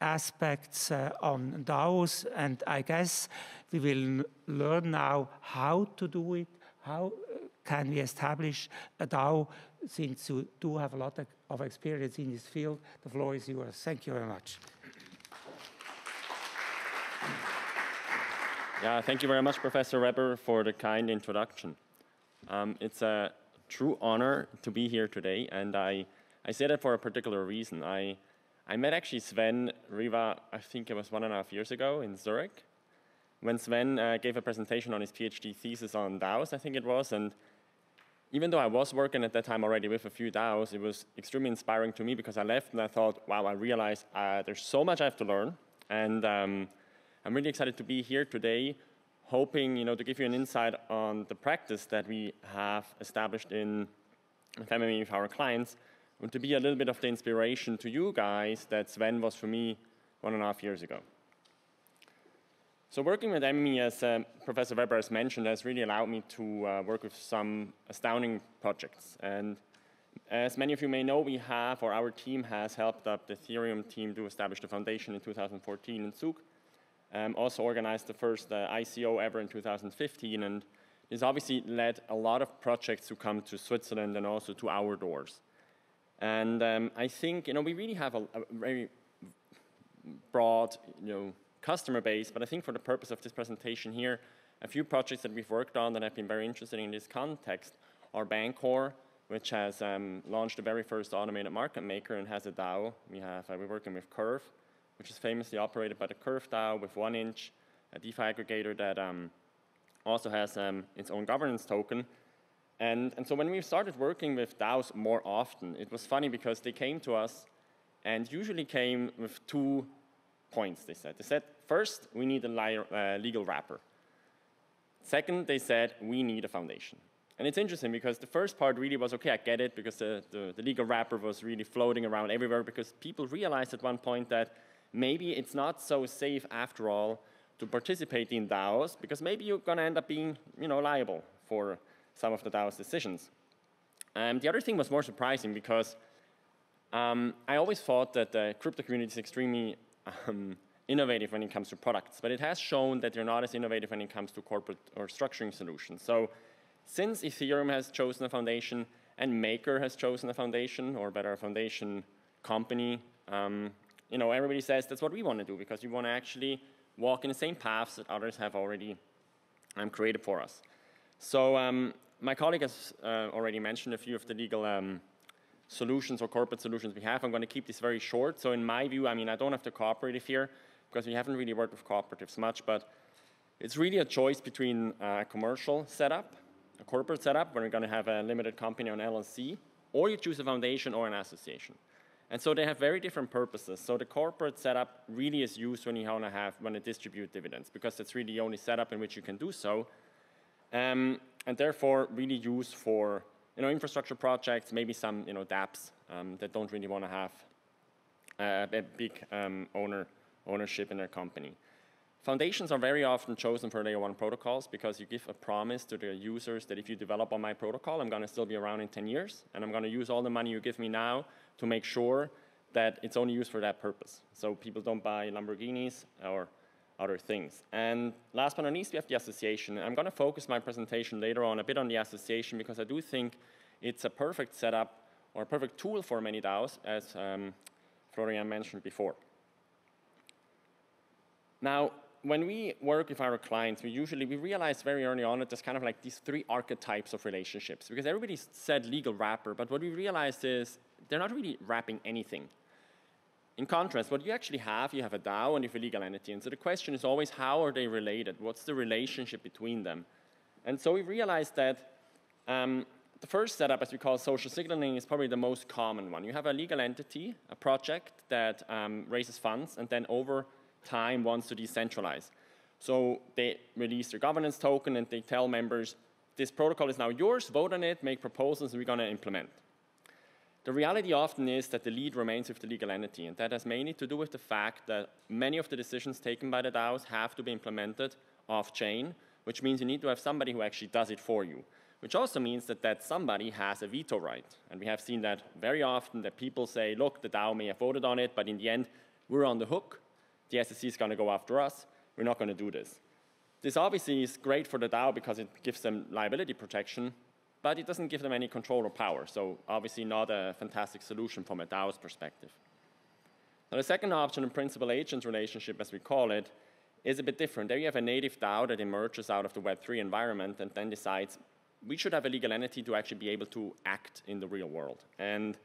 [SPEAKER 2] aspects, uh, on DAOs, and I guess we will learn now how to do it, how can we establish a DAO, since you do have a lot of experience in this field. The floor is yours. Thank you very much.
[SPEAKER 5] Yeah, thank you very much, Professor Weber, for the kind introduction. Um, it's a true honor to be here today, and I, I say that for a particular reason. I, I met actually Sven Ribaux, I think it was one and a half years ago in Zurich, when Sven uh, gave a presentation on his PhD thesis on DAOs, I think it was, and even though I was working at that time already with a few DAOs, it was extremely inspiring to me because I left and I thought, wow, I realized uh, there's so much I have to learn, and um, I'm really excited to be here today hoping you know, to give you an insight on the practice that we have established in family with our clients, and to be a little bit of the inspiration to you guys that Sven was for me one and a half years ago. So working with MME, as uh, Professor Weber has mentioned, has really allowed me to uh, work with some astounding projects. And as many of you may know, we have, or our team has helped up the Ethereum team to establish the foundation in 2014 in Zug. Um, also organized the first uh, ICO ever in 2015, and this obviously led a lot of projects to come to Switzerland and also to our doors. And um, I think, you know, we really have a, a, very broad, you know, customer base, but I think for the purpose of this presentation here, a few projects that we've worked on that have been very interesting in this context are Bancor, which has um, launched the very first automated market maker and has a DAO. We have, uh, we're working with Curve, which is famously operated by the Curve DAO with one inch, a DeFi aggregator that um, also has um, its own governance token. And, and so when we started working with DAOs more often, it was funny because they came to us and usually came with two points, they said. They said, first, we need a uh, legal wrapper. Second, they said, we need a foundation. And it's interesting because the first part really was, okay, I get it, because the, the, the legal wrapper was really floating around everywhere because people realized at one point that maybe it's not so safe after all to participate in DAOs because maybe you're going to end up being, you know, liable for some of the DAO's decisions. And the other thing was more surprising because um, I always thought that the crypto community is extremely um, innovative when it comes to products, but it has shown that they're not as innovative when it comes to corporate or structuring solutions. So since Ethereum has chosen a foundation and Maker has chosen a foundation, or better, a foundation company, um, you know, everybody says that's what we want to do because we want to actually walk in the same paths that others have already um, created for us. So um, my colleague has uh, already mentioned a few of the legal um, solutions or corporate solutions we have. I'm going to keep this very short. So in my view, I mean, I don't have the cooperative here because we haven't really worked with cooperatives much, but it's really a choice between a commercial setup, a corporate setup, where we're going to have a limited company on LLC, or you choose a foundation or an association. And so they have very different purposes. So the corporate setup really is used when you want to have when you distribute dividends, because that's really the only setup in which you can do so. Um, and therefore really used for you know, infrastructure projects, maybe some you know, dApps um, that don't really want to have uh, a big um, owner, ownership in their company. Foundations are very often chosen for layer one protocols because you give a promise to the users that if you develop on my protocol, I'm going to still be around in 10 years, and I'm going to use all the money you give me now to make sure that it's only used for that purpose. So people don't buy Lamborghinis or other things. And last but not least, we have the association. I'm going to focus my presentation later on a bit on the association because I do think it's a perfect setup or a perfect tool for many DAOs, as um, Florian mentioned before. Now, when we work with our clients, we usually, we realize very early on that there's kind of like these three archetypes of relationships because everybody said legal wrapper, but what we realized is they're not really wrapping anything. In contrast, what you actually have, you have a DAO and you have a legal entity. And so the question is always, how are they related? What's the relationship between them? And so we realized that um, the first setup, as we call social signaling, is probably the most common one. You have a legal entity, a project that um, raises funds, and then over time wants to decentralize. So they release their governance token, and they tell members, this protocol is now yours, vote on it, make proposals, and we're going to implement. The reality often is that the lead remains with the legal entity, and that has mainly to do with the fact that many of the decisions taken by the DAOs have to be implemented off-chain, which means you need to have somebody who actually does it for you, which also means that that somebody has a veto right. And we have seen that very often that people say, look, the DAO may have voted on it, but in the end, we're on the hook. The SEC is going to go after us. We're not going to do this. This obviously is great for the DAO because it gives them liability protection, but it doesn't give them any control or power. So obviously not a fantastic solution from a DAO's perspective. Now the second option, a principal-agent relationship, as we call it, is a bit different. There you have a native DAO that emerges out of the Web3 environment and then decides we should have a legal entity to actually be able to act in the real world. And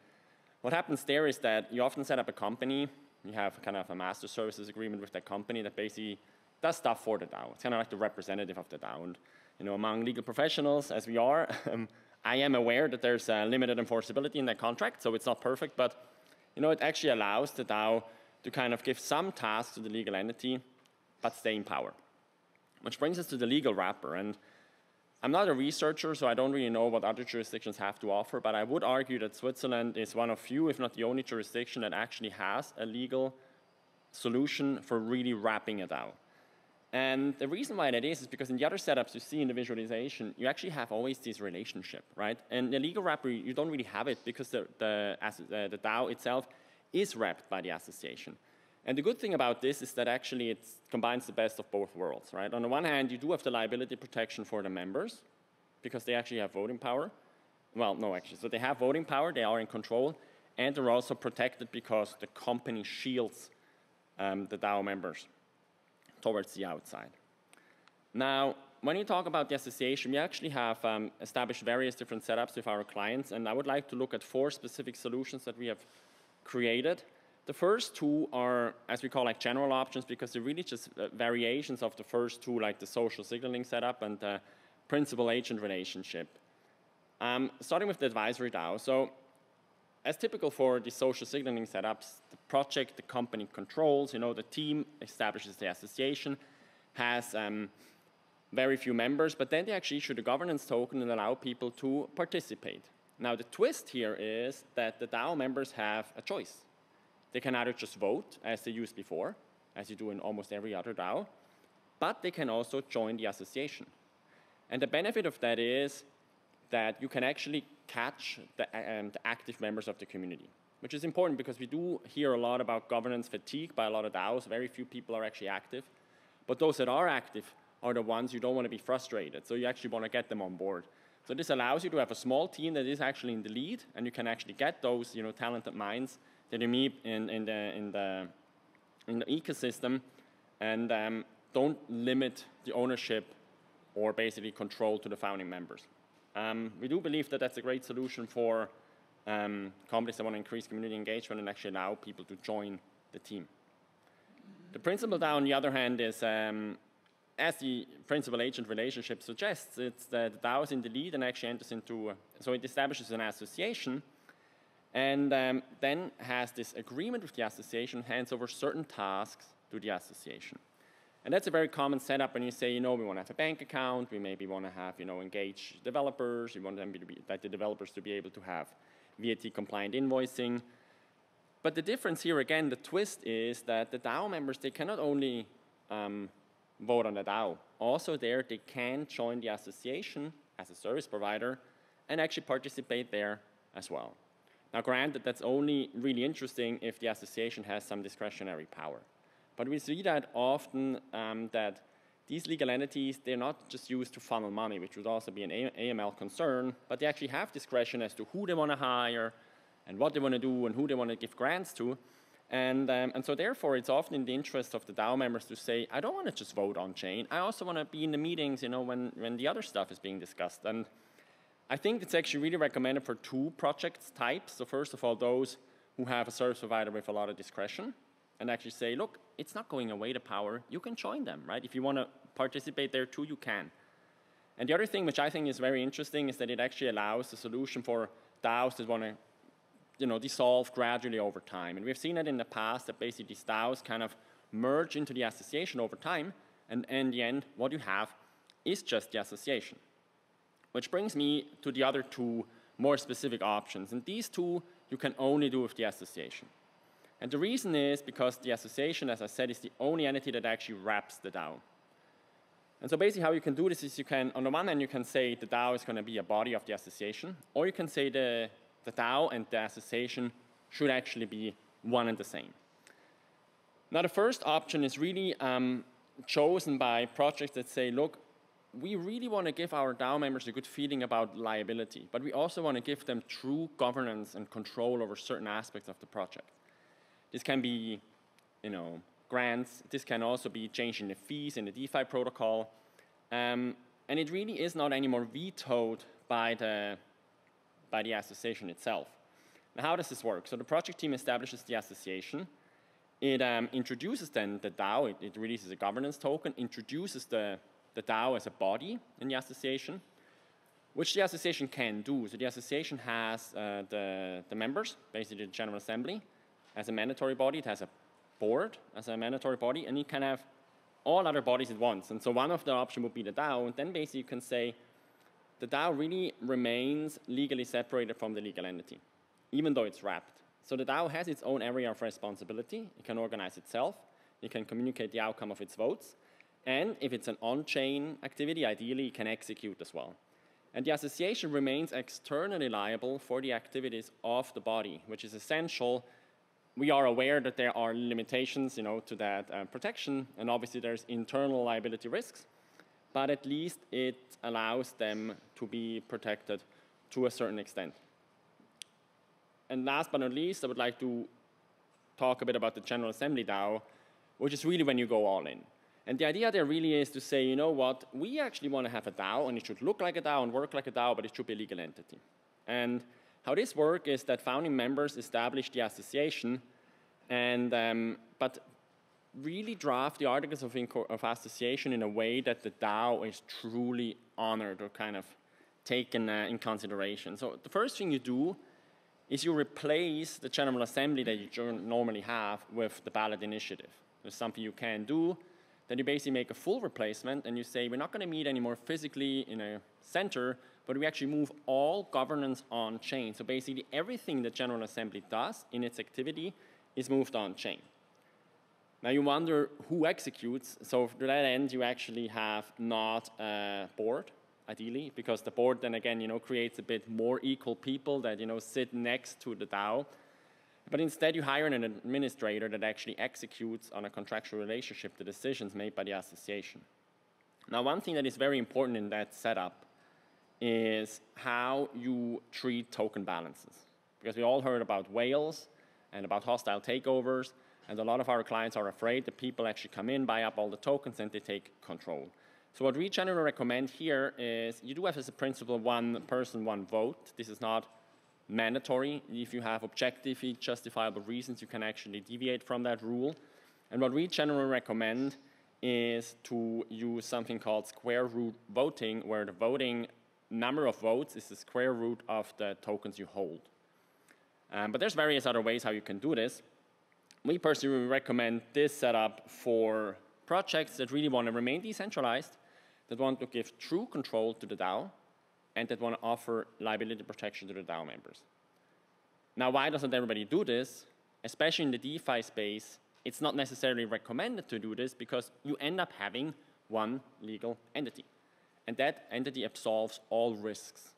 [SPEAKER 5] what happens there is that you often set up a company, you have kind of a master services agreement with that company that basically does stuff for the DAO. It's kind of like the representative of the DAO. And you know, among legal professionals, as we are, um, I am aware that there's a limited enforceability in that contract, so it's not perfect, but you know, it actually allows the DAO to kind of give some tasks to the legal entity, but stay in power. Which brings us to the legal wrapper. And I'm not a researcher, so I don't really know what other jurisdictions have to offer, but I would argue that Switzerland is one of few, if not the only jurisdiction that actually has a legal solution for really wrapping a DAO. And the reason why that is, is because in the other setups you see in the visualization, you actually have always this relationship, right? And the legal wrapper, you don't really have it because the, the, uh, the DAO itself is wrapped by the association. And the good thing about this is that actually it combines the best of both worlds, right? On the one hand, you do have the liability protection for the members because they actually have voting power. Well, no, actually. So they have voting power, they are in control, and they're also protected because the company shields um, the DAO members towards the outside. Now, when you talk about the association, we actually have um, established various different setups with our clients, and I would like to look at four specific solutions that we have created. The first two are, as we call, like general options because they're really just uh, variations of the first two, like the social signaling setup and the principal-agent relationship. Um, starting with the advisory DAO. So as typical for the social signaling setups, the project the company controls, you know, the team establishes the association, has um, very few members, but then they actually issue the governance token and allow people to participate. Now the twist here is that the DAO members have a choice. They can either just vote, as they used before, as you do in almost every other DAO, but they can also join the association. And the benefit of that is that you can actually catch the, um, the active members of the community, which is important because we do hear a lot about governance fatigue by a lot of DAOs. Very few people are actually active. But those that are active are the ones you don't want to be frustrated. So you actually want to get them on board. So this allows you to have a small team that is actually in the lead, and you can actually get those you know, talented minds that you meet in, in, the, in, the, in the ecosystem and um, don't limit the ownership or basically control to the founding members. Um, we do believe that that's a great solution for um, companies that want to increase community engagement and actually allow people to join the team. The principal DAO, on the other hand, is um, as the principal-agent relationship suggests, it's the, the DAO is in the lead and actually enters into, a, so it establishes an association and um, then has this agreement with the association, hands over certain tasks to the association. And that's a very common setup when you say, you know, we want to have a bank account, we maybe want to have, you know, engage developers, we want them to be, like the developers to be able to have VAT compliant invoicing. But the difference here, again, the twist is that the DAO members, they cannot only um, vote on the DAO. Also there, they can join the association as a service provider and actually participate there as well. Now granted, that's only really interesting if the association has some discretionary power. But we see that often um, that these legal entities, they're not just used to funnel money, which would also be an AML concern, but they actually have discretion as to who they want to hire and what they want to do and who they want to give grants to. And, um, and so therefore, it's often in the interest of the DAO members to say, I don't want to just vote on chain. I also want to be in the meetings, you know, when, when the other stuff is being discussed. And I think it's actually really recommended for two project types. So first of all, those who have a service provider with a lot of discretion and actually say, look, it's not going away the power. You can join them, right? If you want to participate there too, you can. And the other thing which I think is very interesting is that it actually allows the solution for DAOs that want to you know, dissolve gradually over time. And we've seen it in the past that basically these DAOs kind of merge into the association over time, and in the end, what you have is just the association. Which brings me to the other two more specific options. And these two you can only do with the association. And the reason is because the association, as I said, is the only entity that actually wraps the DAO. And so basically how you can do this is you can, on the one hand, you can say the DAO is going to be a body of the association, or you can say the, the DAO and the association should actually be one and the same. Now the first option is really um, chosen by projects that say, look, we really want to give our DAO members a good feeling about liability, but we also want to give them true governance and control over certain aspects of the project. This can be, you know, grants. This can also be changing the fees in the DeFi protocol. Um, and it really is not anymore vetoed by the, by the association itself. Now, how does this work? So the project team establishes the association. It um, introduces then the DAO, it, it, releases a governance token, introduces the, the DAO as a body in the association, which the association can do. So the association has uh, the, the members, basically the General Assembly, as a mandatory body. It has a board as a mandatory body, and you can have all other bodies at once. And so one of the options would be the DAO, and then basically you can say the DAO really remains legally separated from the legal entity, even though it's wrapped. So the DAO has its own area of responsibility. It can organize itself. It can communicate the outcome of its votes. And if it's an on-chain activity, ideally it can execute as well. And the association remains externally liable for the activities of the body, which is essential we are aware that there are limitations you know, to that uh, protection, and obviously there's internal liability risks, but at least it allows them to be protected to a certain extent. And last but not least, I would like to talk a bit about the General Assembly DAO, which is really when you go all in. And the idea there really is to say, you know what, we actually want to have a DAO, and it should look like a DAO and work like a DAO, but it should be a legal entity. And how this works is that founding members establish the association, and um, but really draft the articles of, of, association in a way that the DAO is truly honored or kind of taken uh, in consideration. So the first thing you do is you replace the General Assembly that you normally have with the ballot initiative. There's something you can do. Then you basically make a full replacement and you say, we're not going to meet anymore physically in a center, but we actually move all governance on chain. So basically everything the General Assembly does in its activity is moved on chain. Now you wonder who executes. So to that end, you actually have not a board, ideally, because the board then again, you know, creates a bit more equal people that, you know, sit next to the DAO. But instead you hire an administrator that actually executes on a contractual relationship the decisions made by the association. Now one thing that is very important in that setup is how you treat token balances. Because we all heard about whales and about hostile takeovers, and a lot of our clients are afraid that people actually come in, buy up all the tokens, and they take control. So what we generally recommend here is you do have as a principle one person, one vote. This is not mandatory. If you have objectively justifiable reasons, you can actually deviate from that rule. And what we generally recommend is to use something called square root voting, where the voting number of votes is the square root of the tokens you hold. Um, but there's various other ways how you can do this. We personally recommend this setup for projects that really want to remain decentralized, that want to give true control to the DAO, and that want to offer liability protection to the DAO members. Now, why doesn't everybody do this? Especially in the DeFi space, it's not necessarily recommended to do this because you end up having one legal entity. And that entity absolves all risks.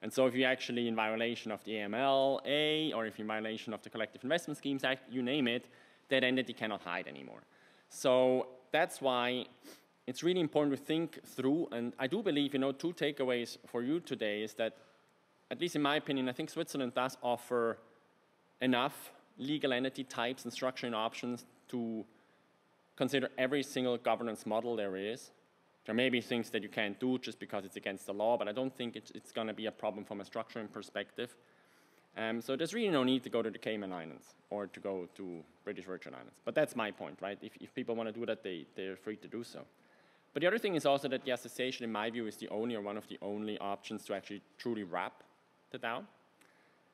[SPEAKER 5] And so if you're actually in violation of the AML, or if you're in violation of the Collective Investment Schemes Act, you name it, that entity cannot hide anymore. So that's why it's really important to think through, and I do believe, you know, two takeaways for you today is that, at least in my opinion, I think Switzerland does offer enough legal entity types and structuring options to consider every single governance model there is. There may be things that you can't do just because it's against the law, but I don't think it's, it's going to be a problem from a structuring perspective. Um, so there's really no need to go to the Cayman Islands or to go to British Virgin Islands. But that's my point, right? If, if people want to do that, they, they're free to do so. But the other thing is also that the association, in my view, is the only or one of the only options to actually truly wrap the DAO.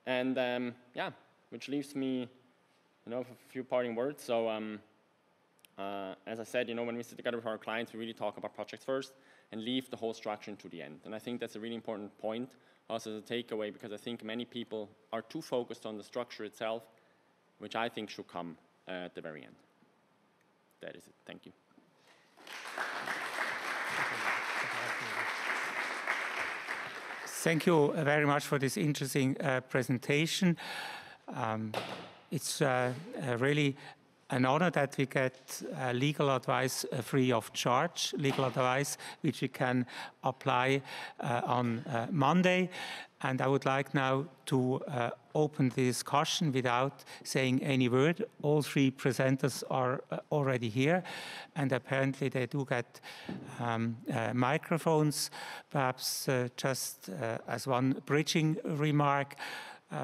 [SPEAKER 5] And um, yeah, which leaves me, you know, a few parting words. So um, uh, as I said, you know, when we sit together with our clients, we really talk about projects first and leave the whole structure to the end. And I think that's a really important point also as a takeaway because I think many people are too focused on the structure itself, which I think should come uh, at the very end. That is it. Thank you.
[SPEAKER 2] Thank you very much for this interesting uh, presentation. Um, it's uh, really an honor that we get uh, legal advice uh, free of charge, legal advice which we can apply uh, on uh, Monday. And I would like now to uh, open the discussion without saying any word. All three presenters are uh, already here, and apparently they do get um, microphones. Perhaps just as one bridging remark,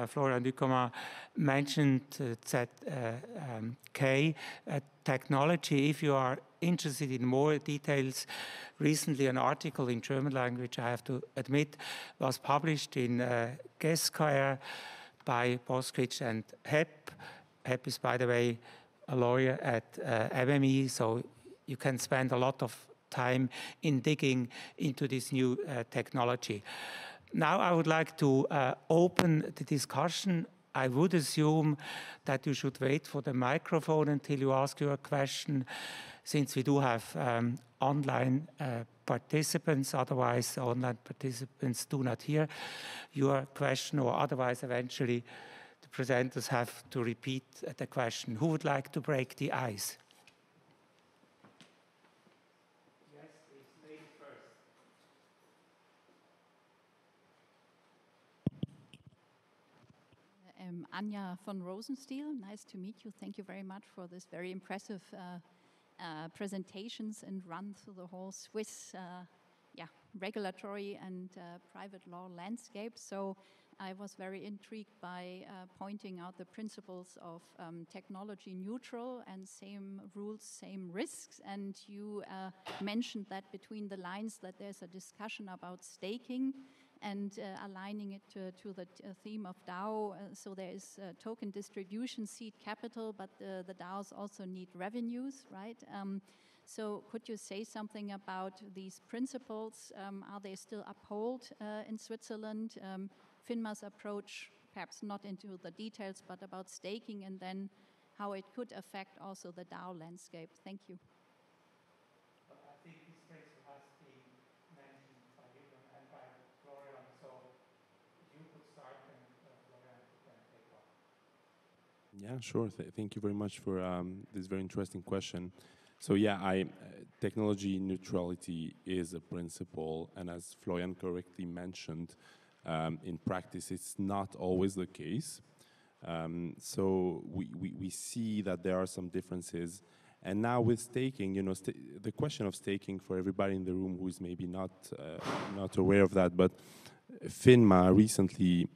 [SPEAKER 2] Florian Ducommun mentioned uh, ZK uh, technology. If you are interested in more details, recently an article in German language, I have to admit, was published in uh, by Boskrich and Hepp. Hepp is, by the way, a lawyer at uh, MME, so you can spend a lot of time in digging into this new uh, technology. Now I would like to uh, open the discussion. I would assume that you should wait for the microphone until you ask your question, since we do have um, online uh, participants. Otherwise, online participants do not hear your question, or otherwise, eventually, the presenters have to repeat the question. Who would like to break the ice?
[SPEAKER 6] I'm Anja von Rosenstiel. Nice to meet you. Thank you very much for this very impressive uh, uh, presentations and run through the whole Swiss uh, yeah, regulatory and uh, private law landscape. So I was very intrigued by uh, pointing out the principles of um, technology neutral and same rules, same risks. And you uh, mentioned that between the lines that there's a discussion about staking and uh, aligning it to, to the uh, theme of DAO. Uh, so there is token distribution, seed capital, but the, the DAOs also need revenues, right? Um, so could you say something about these principles? Um, are they still upheld in Switzerland? Um, FINMA's approach, perhaps not into the details, but about staking and then how it could affect also the DAO landscape. Thank you.
[SPEAKER 2] I think this case has been mentioned by Gideon and by Florian, so you could start and uh, Florian can take off.
[SPEAKER 3] Yeah, sure. Th thank you very much for um, this very interesting question. So yeah, I, uh, technology neutrality is a principle, and as Florian correctly mentioned, um, in practice it's not always the case. Um, so we, we, we see that there are some differences. And now with staking, you know, the question of staking for everybody in the room who is maybe not, uh, not aware of that, but FINMA recently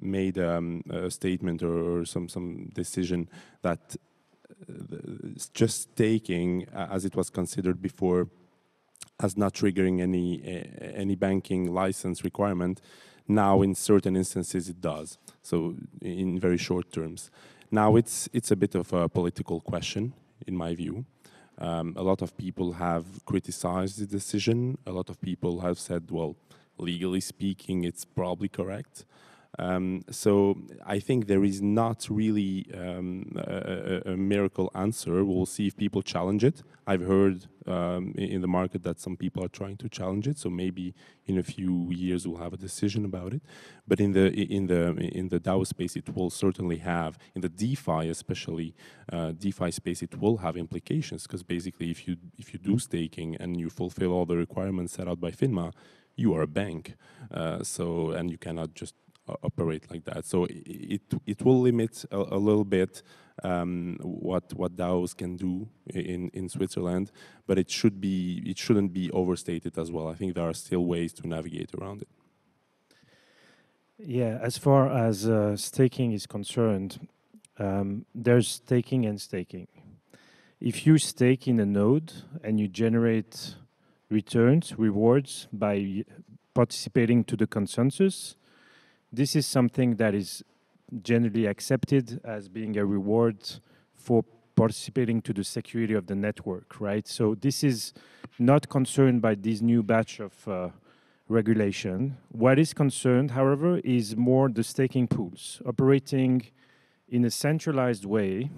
[SPEAKER 3] made um, a statement or, or, some, some decision that uh, just staking, uh, as it was considered before, as not triggering any, any banking license requirement, now, in certain instances, it does. So, in very short terms. Now, it's it's a bit of a political question, in my view. Um, a lot of people have criticized the decision. A lot of people have said, well, legally speaking, it's probably correct. Um, so I think there is not really um, a, a, miracle answer. We'll see if people challenge it. I've heard um, in the market that some people are trying to challenge it. So maybe in a few years we'll have a decision about it. But in the in the in the DAO space, it will certainly have in the DeFi, especially uh, DeFi space, it will have implications because basically, if you if you do staking and you fulfill all the requirements set out by FINMA, you are a bank. Uh, so and you cannot just operate like that. So it it will limit a, a little bit um, what what DAOs can do in in Switzerland, but it should be it shouldn't be overstated as well. I think there are still ways to navigate around it.
[SPEAKER 4] Yeah, as far as uh, staking is concerned, um, there's staking and staking. If you stake in a node and you generate returns, rewards by participating to the consensus, this is something that is generally accepted as being a reward for participating to the security of the network, right? So this is not concerned by this new batch of uh, regulation. What is concerned, however, is more the staking pools operating in a centralized way,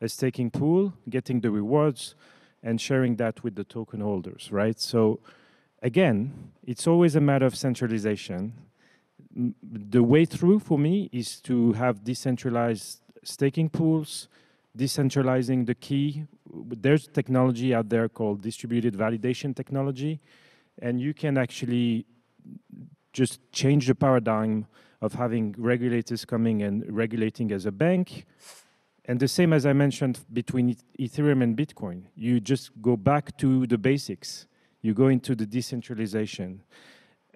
[SPEAKER 4] a staking pool, getting the rewards, and sharing that with the token holders, right? So again, it's always a matter of centralization the way through for me is to have decentralized staking pools, decentralizing the key. There's technology out there called distributed validation technology, and you can actually just change the paradigm of having regulators coming and regulating as a bank. And the same as I mentioned between Ethereum and Bitcoin, you just go back to the basics. You go into the decentralization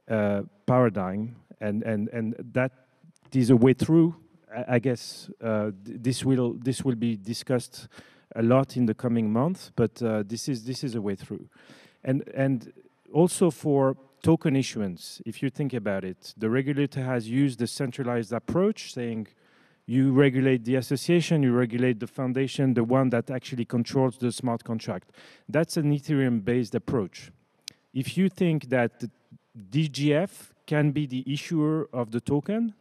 [SPEAKER 4] uh, paradigm and and and that is a way through. I, guess uh, this will this will be discussed a lot in the coming months, but uh, this is this is a way through, and and also for token issuance. If you think about it, the regulator has used the centralized approach, saying you regulate the association, you regulate the foundation, the one that actually controls the smart contract. That's an Ethereum-based approach. If you think that DGF can be the issuer of the token.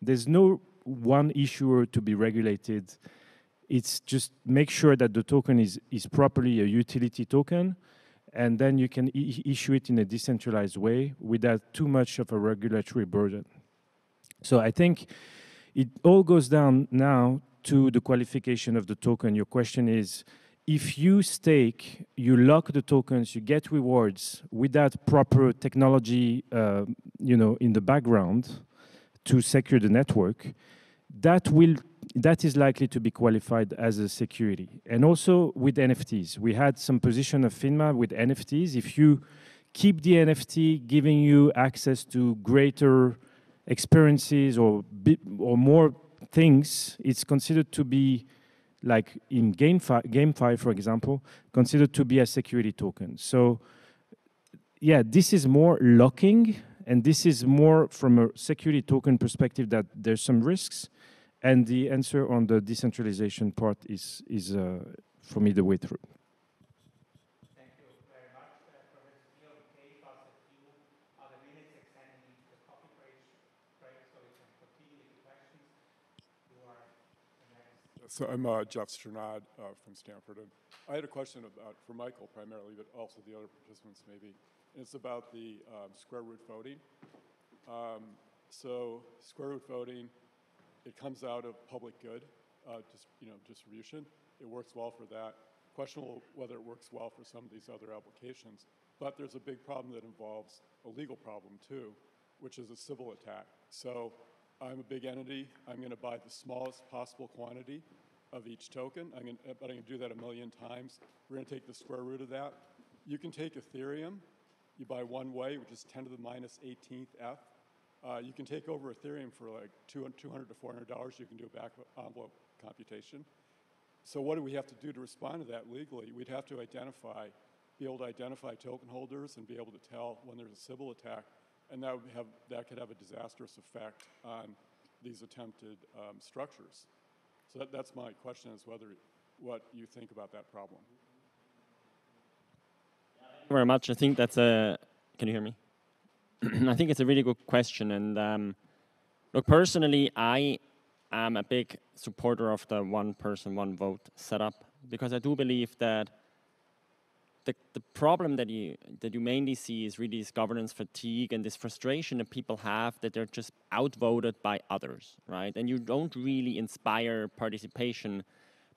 [SPEAKER 4] There's no one issuer to be regulated. It's just make sure that the token is, is properly a utility token, and then you can issue it in a decentralized way without too much of a regulatory burden. So I think it all goes down now to the qualification of the token. Your question is, if you stake, you lock the tokens, you get rewards without proper technology, uh, you know, in the background to secure the network, that will that is likely to be qualified as a security. And also with NFTs, we had some position of FINMA with NFTs. If you keep the NFT giving you access to greater experiences or or more things, it's considered to be like in GameFi, GameFi, for example, considered to be a security token. So yeah, this is more locking, and this is more from a security token perspective that there's some risks. And the answer on the decentralization part is, is uh, for me, the way through.
[SPEAKER 7] So I'm uh, Jeff Strnad uh, from Stanford, and I had a question about for Michael primarily, but also the other participants maybe. And it's about the um, square root voting. Um, so square root voting, it comes out of public good, uh, just you know distribution. It works well for that. Questionable whether it works well for some of these other applications. But there's a big problem that involves a legal problem too, which is a Sybil attack. So I'm a big entity. I'm going to buy the smallest possible quantity of each token. I'm going to, but I'm going to do that a million times. We're going to take the square root of that. You can take Ethereum. You buy one wei, which is 10 to the minus 18th ETH. Uh, you can take over Ethereum for like 200 to 400 dollars. You can do a back envelope computation. So what do we have to do to respond to that legally? We'd have to identify, be able to identify token holders and be able to tell when there's a Sybil attack and that, would have, that could have a disastrous effect on these attempted um, structures. So that, that's my question is whether what you think about that problem.
[SPEAKER 5] Thank you very much. I think that's a. Can you hear me? I think it's a really good question. And um, look, personally, I am a big supporter of the one person, one vote setup because I do believe that the, the problem that you that you mainly see is really this governance fatigue and this frustration that people have that they're just outvoted by others, right? And you don't really inspire participation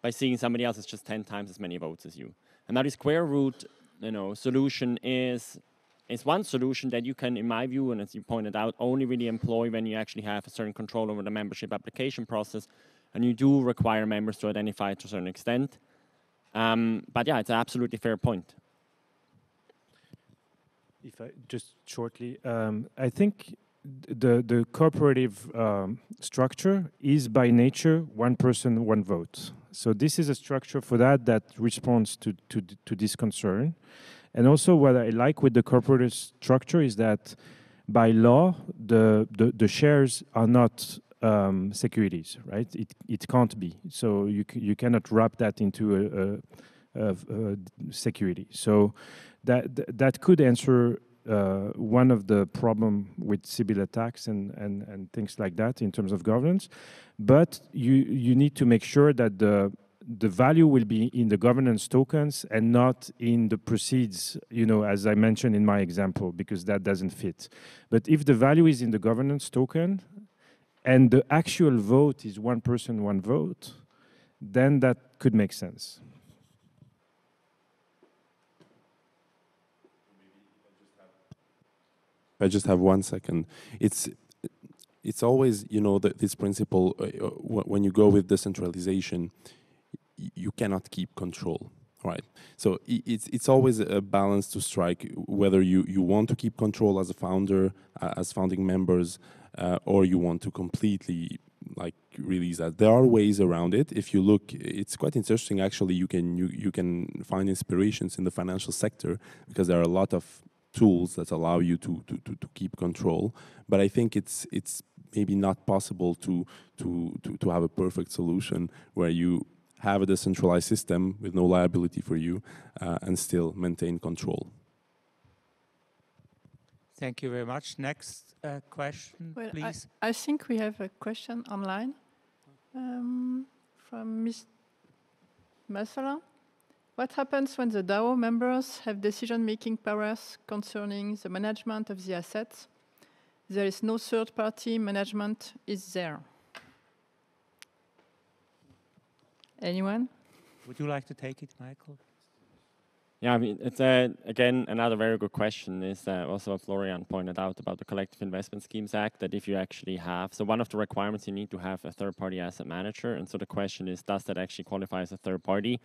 [SPEAKER 5] by seeing somebody else has just 10 times as many votes as you. And now the square root, you know, solution is is one solution that you can, in my view, and as you pointed out, only really employ when you actually have a certain control over the membership application process, and you do require members to identify to a certain extent. Um, but yeah, it's an absolutely fair point.
[SPEAKER 4] If I just shortly, um, I think the the cooperative um, structure is by nature one person, one vote. So this is a structure for that that responds to to to this concern. And also, what I like with the cooperative structure is that by law, the the, the shares are not um, securities, right? It, it can't be. So you, you cannot wrap that into a, a, a, a security. So that, that could answer uh, one of the problem with Sybil attacks and, and, and things like that in terms of governance. But you, you need to make sure that the the value will be in the governance tokens and not in the proceeds, you know, as I mentioned in my example, because that doesn't fit. But if the value is in the governance token and the actual vote is one person, one vote, then that could make sense.
[SPEAKER 3] I just have one second. It's it's always you know the, this principle uh, uh when you go with decentralization, you cannot keep control, right? So it's it's always a balance to strike whether you you want to keep control as a founder, uh, as founding members, uh, or you want to completely like release that. There are ways around it. If you look, it's quite interesting actually. You can you you can find inspirations in the financial sector because there are a lot of tools that allow you to to to, to keep control. But I think it's it's maybe not possible to to to to have a perfect solution where you have a decentralized system with no liability for you uh, and still maintain control.
[SPEAKER 2] Thank you very much. Next uh, question,
[SPEAKER 1] well,
[SPEAKER 2] please.
[SPEAKER 1] I, I, think we have a question online um, from Ms. Masala. What happens when the DAO members have decision-making powers concerning the management of the assets? There is no third-party management, is there? Anyone?
[SPEAKER 2] Would you like to take it, Michael?
[SPEAKER 5] Yeah, I mean, it's uh, again another very good question. Is uh, also what Florian pointed out about the Collective Investment Schemes Act that if you actually have so one of the requirements you need to have a third-party asset manager, and so the question is, does that actually qualify as a third party?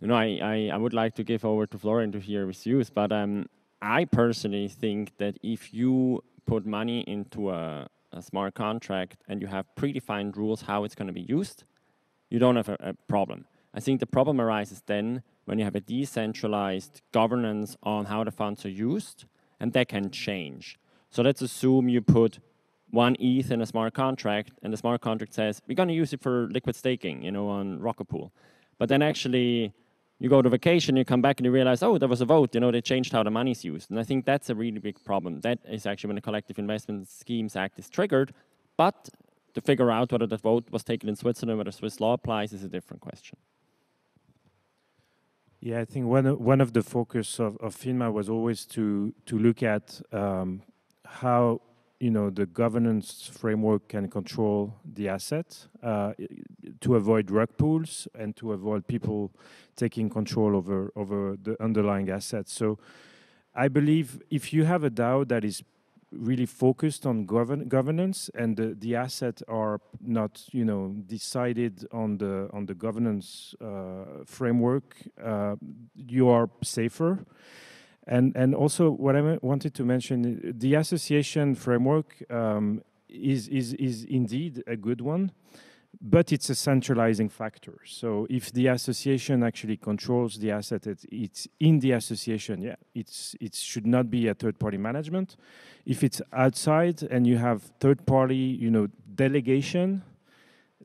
[SPEAKER 5] You know, I, I, I would like to give over to Florian to hear his views, but um, I personally think that if you put money into a, a smart contract and you have predefined rules how it's going to be used, you don't have a, a problem. I think the problem arises then when you have a decentralized governance on how the funds are used, and that can change. So let's assume you put one ETH in a smart contract, and the smart contract says, we're going to use it for liquid staking, you know, on Rocket Pool. But then actually, you go to vacation, you come back and you realize, oh, there was a vote, you know, they changed how the money's used. And I think that's a really big problem. That is actually when the Collective Investment Schemes Act is triggered. But to figure out whether the vote was taken in Switzerland, whether Swiss law applies, is a different question.
[SPEAKER 4] Yeah, I think one of, one of the focus of, of FINMA was always to to look at um, how you know the governance framework can control the asset uh, to avoid rug pulls and to avoid people taking control over over the underlying assets. So I believe if you have a DAO that is really focused on govern governance and the, the assets are not you know decided on the on the governance uh, framework uh, you are safer. And and also what I wanted to mention the association framework um, is is is indeed a good one but it's a centralizing factor. So if the association actually controls the asset, it's, in the association. Yeah, it's it should not be a third-party management. If it's outside and you have third-party, you know, delegation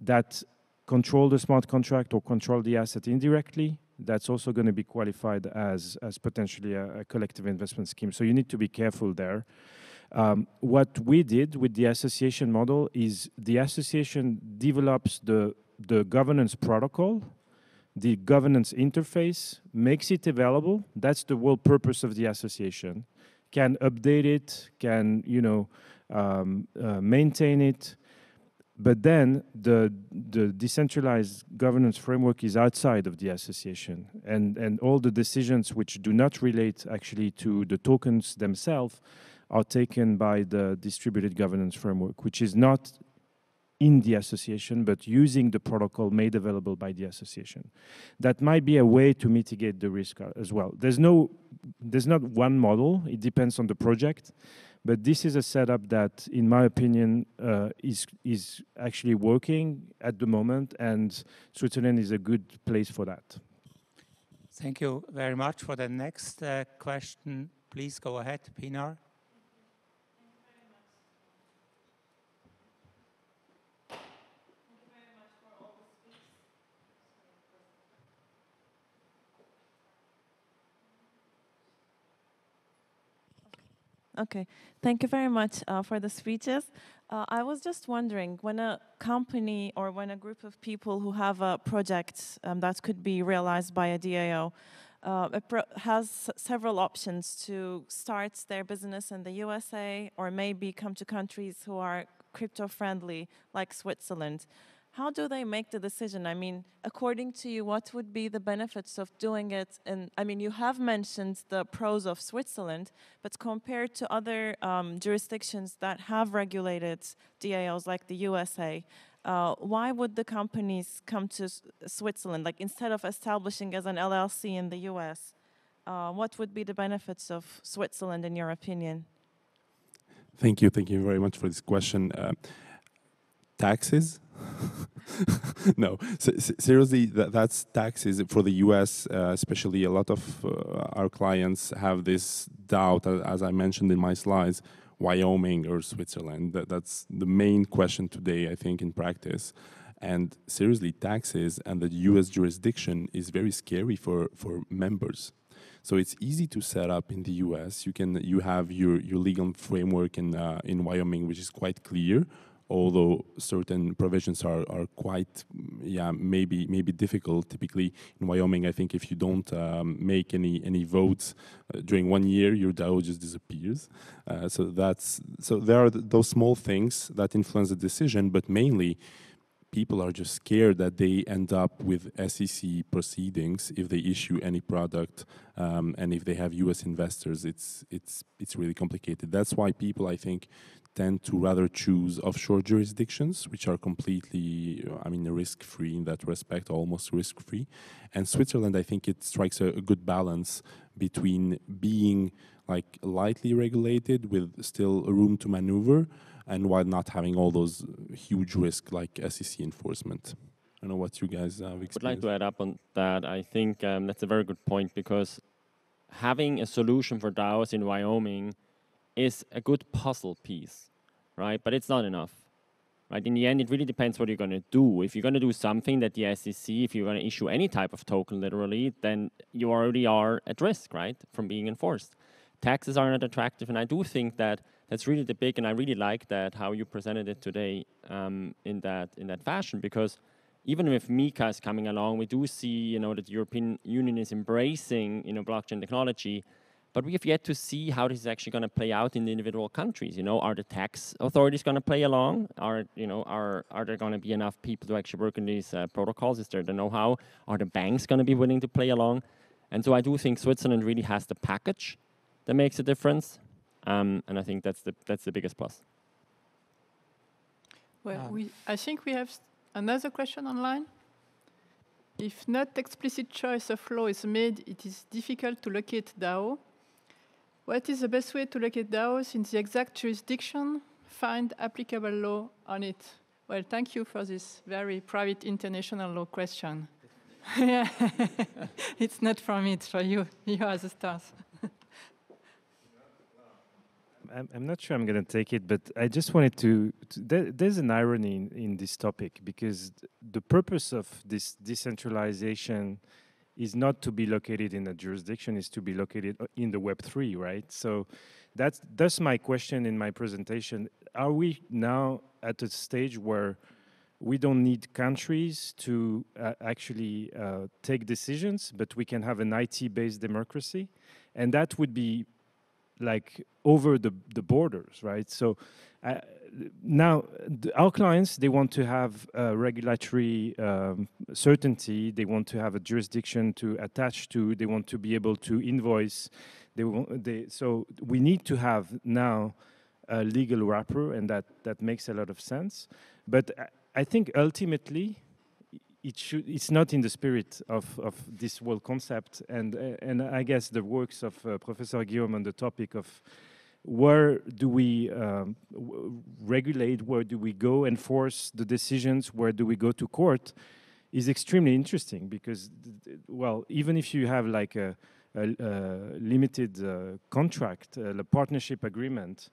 [SPEAKER 4] that control the smart contract or control the asset indirectly, that's also going to be qualified as as potentially a, a collective investment scheme. So you need to be careful there. Um, what we did with the association model is the association develops the, the governance protocol, the governance interface, makes it available. That's the whole purpose of the association. Can update it, can you know um, uh, maintain it, but then the the decentralized governance framework is outside of the association, and and all the decisions which do not relate actually to the tokens themselves are taken by the distributed governance framework, which is not in the association, but using the protocol made available by the association. That might be a way to mitigate the risk uh, as well. There's no, there's not one model. It depends on the project, but this is a setup that, in my opinion, uh, is is actually working at the moment, and Switzerland is a good place for that.
[SPEAKER 2] Thank you very much. For the next uh, question, please go ahead, Pinar.
[SPEAKER 8] Okay, thank you very much uh, for the speeches. Uh, I was just wondering, when a company or when a group of people who have a project um, that could be realized by a DAO uh, has several options to start their business in the USA or maybe come to countries who are crypto friendly, like Switzerland. How do they make the decision? I mean, according to you, what would be the benefits of doing it? And I mean, you have mentioned the pros of Switzerland, but compared to other um, jurisdictions that have regulated DAOs like the USA, uh, why would the companies come to Switzerland? Like instead of establishing as an LLC in the US, uh, what would be the benefits of Switzerland in your opinion?
[SPEAKER 3] Thank you. Thank you very much for this question. Uh, taxes no, seriously, that, that's taxes for the U.S. Uh, especially. A lot of uh, our clients have this doubt, as I mentioned in my slides, Wyoming or Switzerland. That, that's the main question today, I think, in practice. And seriously, taxes and the U.S. jurisdiction is very scary for for members. So it's easy to set up in the U.S. You can you have your your legal framework in uh, in Wyoming, which is quite clear although certain provisions are, are quite, yeah, maybe maybe difficult. Typically in Wyoming, I think if you don't um, make any any votes uh, during one year, your DAO just disappears. Uh, so that's so there are th those small things that influence the decision, but mainly people are just scared that they end up with SEC proceedings if they issue any product, um, and if they have U.S. investors, it's it's it's really complicated. That's why people, I think, tend to rather choose offshore jurisdictions, which are completely, I mean, risk-free in that respect, almost risk-free. And Switzerland, I think it strikes a, a, good balance between being like lightly regulated with still room to maneuver, and while not having all those huge risks like SEC enforcement. I don't know what you guys have experienced.
[SPEAKER 5] I'd like to add up on that. I think um, that's a very good point because having a solution for DAOs in Wyoming is a good puzzle piece, right? But it's not enough. Right? In the end, it really depends what you're going to do. If you're going to do something that the SEC, if you're going to issue any type of token literally, then you already are at risk, right, from being enforced. Taxes are not attractive, and I do think that that's really the big, and I really like that how you presented it today um, in that in that fashion because even with MiCA is coming along, we do see you know that the European Union is embracing you know blockchain technology, but we have yet to see how this is actually going to play out in the individual countries. You know, are the tax authorities going to play along? Are you know are are there going to be enough people to actually work in these uh, protocols? Is there the know-how? Are the banks going to be willing to play along? And so I do think Switzerland really has the package that makes a difference, um, and I think that's the that's the biggest plus.
[SPEAKER 1] Well, um. we I think we have Another question online? If not explicit choice of law is made, it is difficult to locate DAO. What is the best way to locate DAOs in the exact jurisdiction? Find applicable law on it. Well, thank you for this very private international law question. yeah, it's not from it, for you. You are the stars.
[SPEAKER 4] I'm, I'm not sure I'm going to take it, but I just wanted to. to there, there's an irony in, in this topic because the purpose of this decentralization is not to be located in a jurisdiction; is to be located uh, in the Web three, right? So that's that's my question in my presentation. Are we now at a stage where we don't need countries to uh, actually uh, take decisions, but we can have an IT-based democracy, and that would be like over the, the borders, right? So uh, now our clients, they want to have regulatory um, certainty. They want to have a jurisdiction to attach to. They want to be able to invoice. They want, they, so we need to have now a legal wrapper, and that, that makes a lot of sense. But I think ultimately, it should it's not in the spirit of, of this whole concept and and I guess the works of uh, Professor Guillaume on the topic of where do we um, regulate where do we go and enforce the decisions where do we go to court is extremely interesting because well even if you have like a, a, a limited uh, contract uh, a partnership agreement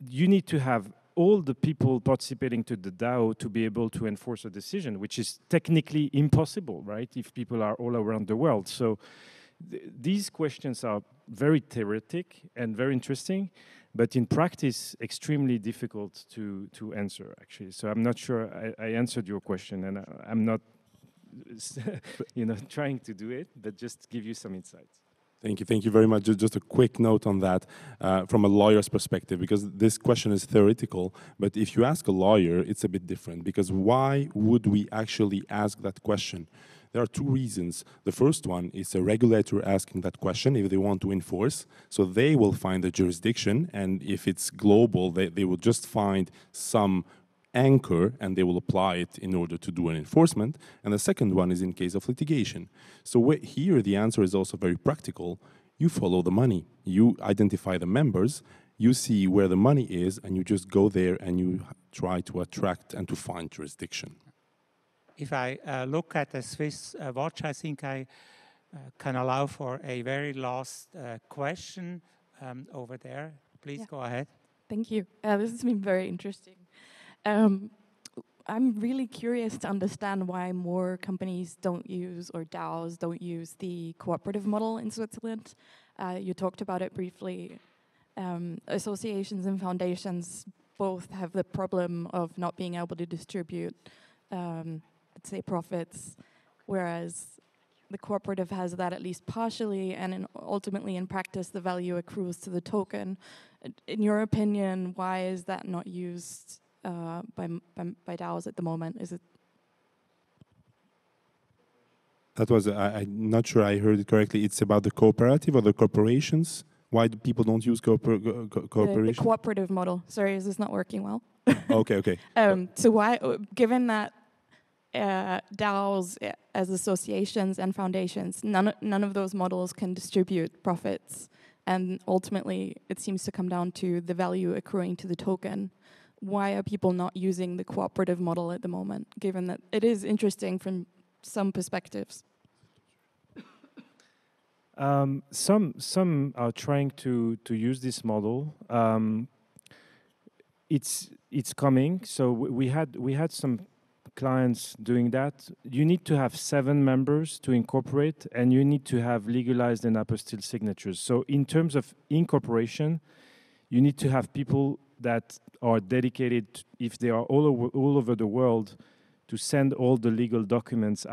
[SPEAKER 4] you need to have all the people participating to the DAO to be able to enforce a decision, which is technically impossible, right? If people are all around the world. So th these questions are very theoretic and very interesting, but in practice, extremely difficult to, to answer, actually. So I'm not sure I, I answered your question, and I, I'm not you know, trying to do it, but just give you some insights.
[SPEAKER 3] Thank you. Thank you very much. Just a quick note on that uh, from a lawyer's perspective, because this question is theoretical. But if you ask a lawyer, it's a bit different. Because why would we actually ask that question? There are two reasons. The first one is a regulator asking that question if they want to enforce. So they will find a jurisdiction, and if it's global, they, they will just find some anchor and they will apply it in order to do an enforcement. And the second one is in case of litigation. So here the answer is also very practical. You follow the money. You identify the members, you see where the money is, and you just go there and you try to attract and to find jurisdiction.
[SPEAKER 2] If I uh, look at the Swiss uh, watch, I think I uh, can allow for a very last uh, question um, over there. Please yeah. go ahead.
[SPEAKER 9] Thank you. Uh, this has been very interesting. Um, I'm really curious to understand why more companies don't use, or DAOs don't use the cooperative model in Switzerland. Uh, you talked about it briefly. Um, associations and foundations both have the problem of not being able to distribute, um, say, profits, whereas the cooperative has that at least partially, and in ultimately in practice, the value accrues to the token. In your opinion, why is that not used uh, by, by, by DAOs at the moment? Is it?
[SPEAKER 3] That was, I, am not sure I heard it correctly. It's about the cooperative or the corporations? Why do people don't use cooper co cooperation?
[SPEAKER 9] The, the, cooperative model. Sorry, is this not working well?
[SPEAKER 3] okay, okay.
[SPEAKER 9] Um, so why, given that uh, DAOs uh, as associations and foundations, none, none of those models can distribute profits. And ultimately, it seems to come down to the value accruing to the token why are people not using the cooperative model at the moment, given that it is interesting from some perspectives?
[SPEAKER 4] Um, some some are trying to to use this model. Um, it's it's coming. So we had we had some clients doing that. You need to have seven members to incorporate, and you need to have legalized and apostille signatures. So in terms of incorporation, you need to have people that are dedicated, if they are all over, all over the world, to send all the legal documents.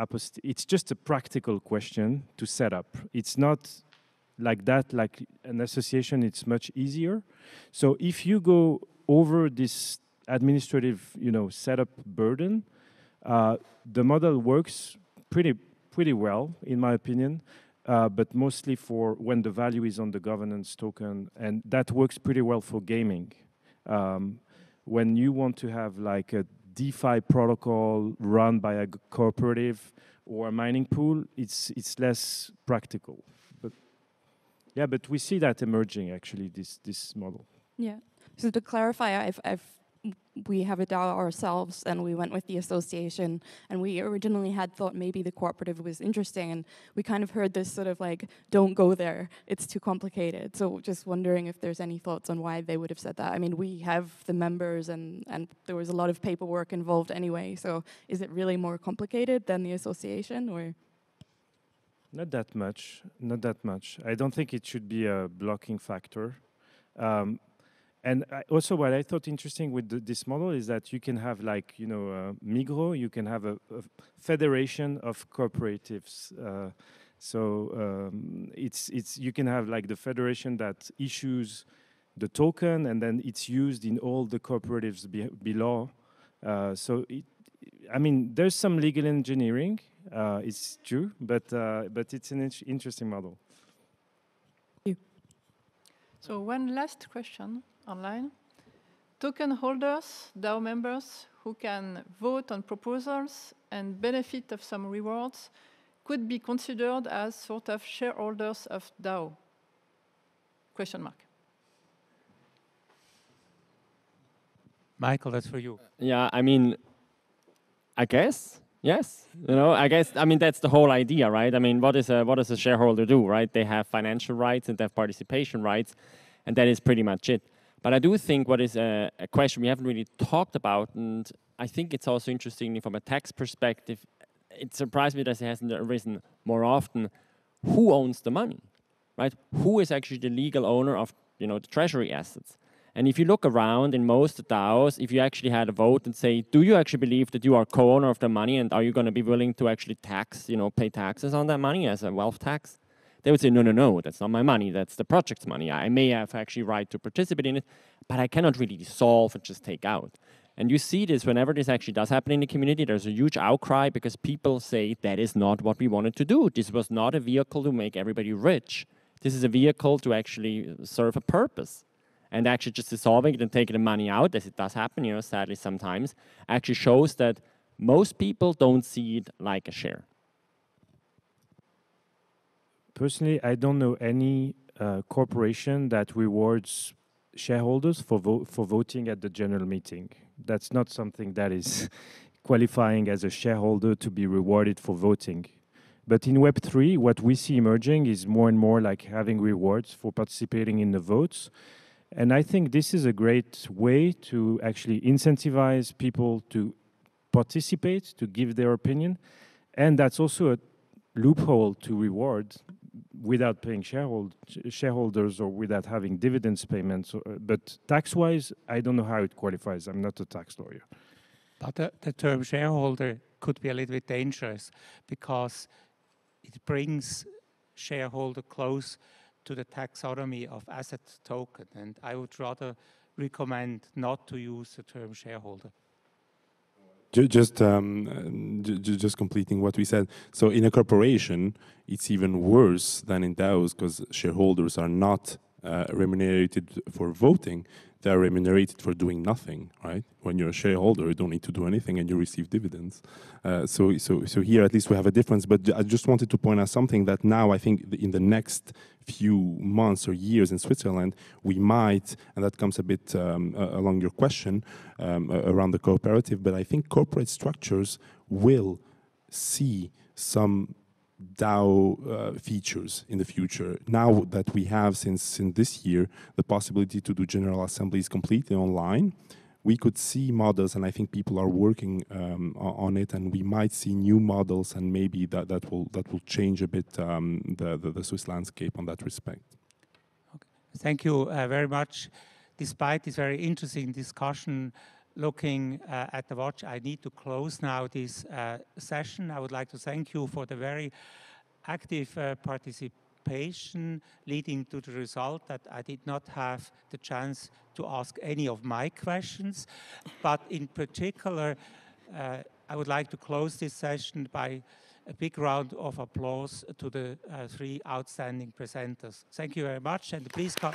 [SPEAKER 4] It's just a practical question to set up. It's not like that, like an association, it's much easier. So if you go over this administrative, you know, setup burden, uh, the model works pretty pretty well, in my opinion. Uh, but mostly for when the value is on the governance token, and that works pretty well for gaming. Um, when you want to have like a DeFi protocol run by a cooperative or a mining pool, it's it's less practical. But yeah, but we see that emerging actually this this model.
[SPEAKER 9] Yeah. So to clarify, I've I've we have a DAO ourselves and we went with the association and we originally had thought maybe the cooperative was interesting and we kind of heard this sort of like don't go there it's too complicated. So just wondering if there's any thoughts on why they would have said that. I mean we have the members and and there was a lot of paperwork involved anyway so is it really more complicated than the association or?
[SPEAKER 4] Not that much not that much. I don't think it should be a blocking factor. Um, and I, also, what I thought interesting with the, this model is that you can have, like, you know, uh, Migros, you can have a, a federation of cooperatives. Uh, so um, it's it's you can have like the federation that issues the token, and then it's used in all the cooperatives be below. Uh, so it, I mean, there's some legal engineering. Uh, it's true, but uh, but it's an interesting model.
[SPEAKER 1] So one last question online. Token holders, DAO members who can vote on proposals and benefit of some rewards could be considered as sort of shareholders of DAO? Question mark.
[SPEAKER 2] Michael, that's for you.
[SPEAKER 5] Uh, yeah, I mean, I guess yes. You know, I guess I mean that's the whole idea, right? I mean, what is a what does a shareholder do, right? They have financial rights and they have participation rights, and that is pretty much it. But I do think what is a, a, question we haven't really talked about, and I think it's also interesting from a tax perspective. It surprised me that it hasn't arisen more often. Who owns the money, right? Who is actually the legal owner of you know the treasury assets? And if you look around in most DAOs, if you actually had a vote and say, do you actually believe that you are co-owner of the money, and are you going to be willing to actually tax, you know, pay taxes on that money as a wealth tax? They would say, no, no, no, that's not my money, that's the project's money. I may have actually right to participate in it, but I cannot really dissolve and just take out. And you see this whenever this actually does happen in the community, there's a huge outcry because people say that is not what we wanted to do. This was not a vehicle to make everybody rich. This is a vehicle to actually serve a purpose. And actually just dissolving it and taking the money out, as it does happen, you know, sadly sometimes, actually shows that most people don't see it like a share.
[SPEAKER 4] Personally, I don't know any uh, corporation that rewards shareholders for vo for voting at the general meeting. That's not something that is qualifying as a shareholder to be rewarded for voting. But in Web3, what we see emerging is more and more like having rewards for participating in the votes. And I think this is a great way to actually incentivize people to participate, to give their opinion. And that's also a loophole to reward without paying sharehold, shareholders or without having dividends payments. But tax-wise, I don't know how it qualifies. I'm not a tax lawyer.
[SPEAKER 2] But the, the term shareholder could be a little bit dangerous because it brings shareholder close to the taxonomy of asset token. And I would rather recommend not to use the term shareholder.
[SPEAKER 3] Just, um, just completing what we said. So in a corporation, it's even worse than in DAOs because shareholders are not uh, remunerated for voting they're remunerated for doing nothing, right? When you're a shareholder, you don't need to do anything and you receive dividends. Uh, so, so, so here at least we have a difference. But I just wanted to point out something that now I think in the next few months or years in Switzerland, we might, and that comes a bit um, uh, along your question um, around the cooperative, but I think corporate structures will see some DAO uh, features in the future. Now that we have, since, since this year, the possibility to do general assemblies completely online, we could see models, and I think people are working um, on it, and we might see new models, and maybe that, that will that will change a bit um, the, the, the Swiss landscape on that respect.
[SPEAKER 2] Okay. Thank you uh, very much. despite this very interesting discussion, looking uh, at the watch, I need to close now this uh, session. I would like to thank you for the very active uh, participation leading to the result that I did not have the chance to ask any of my questions. But in particular, uh, I would like to close this session by a big round of applause to the uh, three outstanding presenters. Thank you very much, and please come.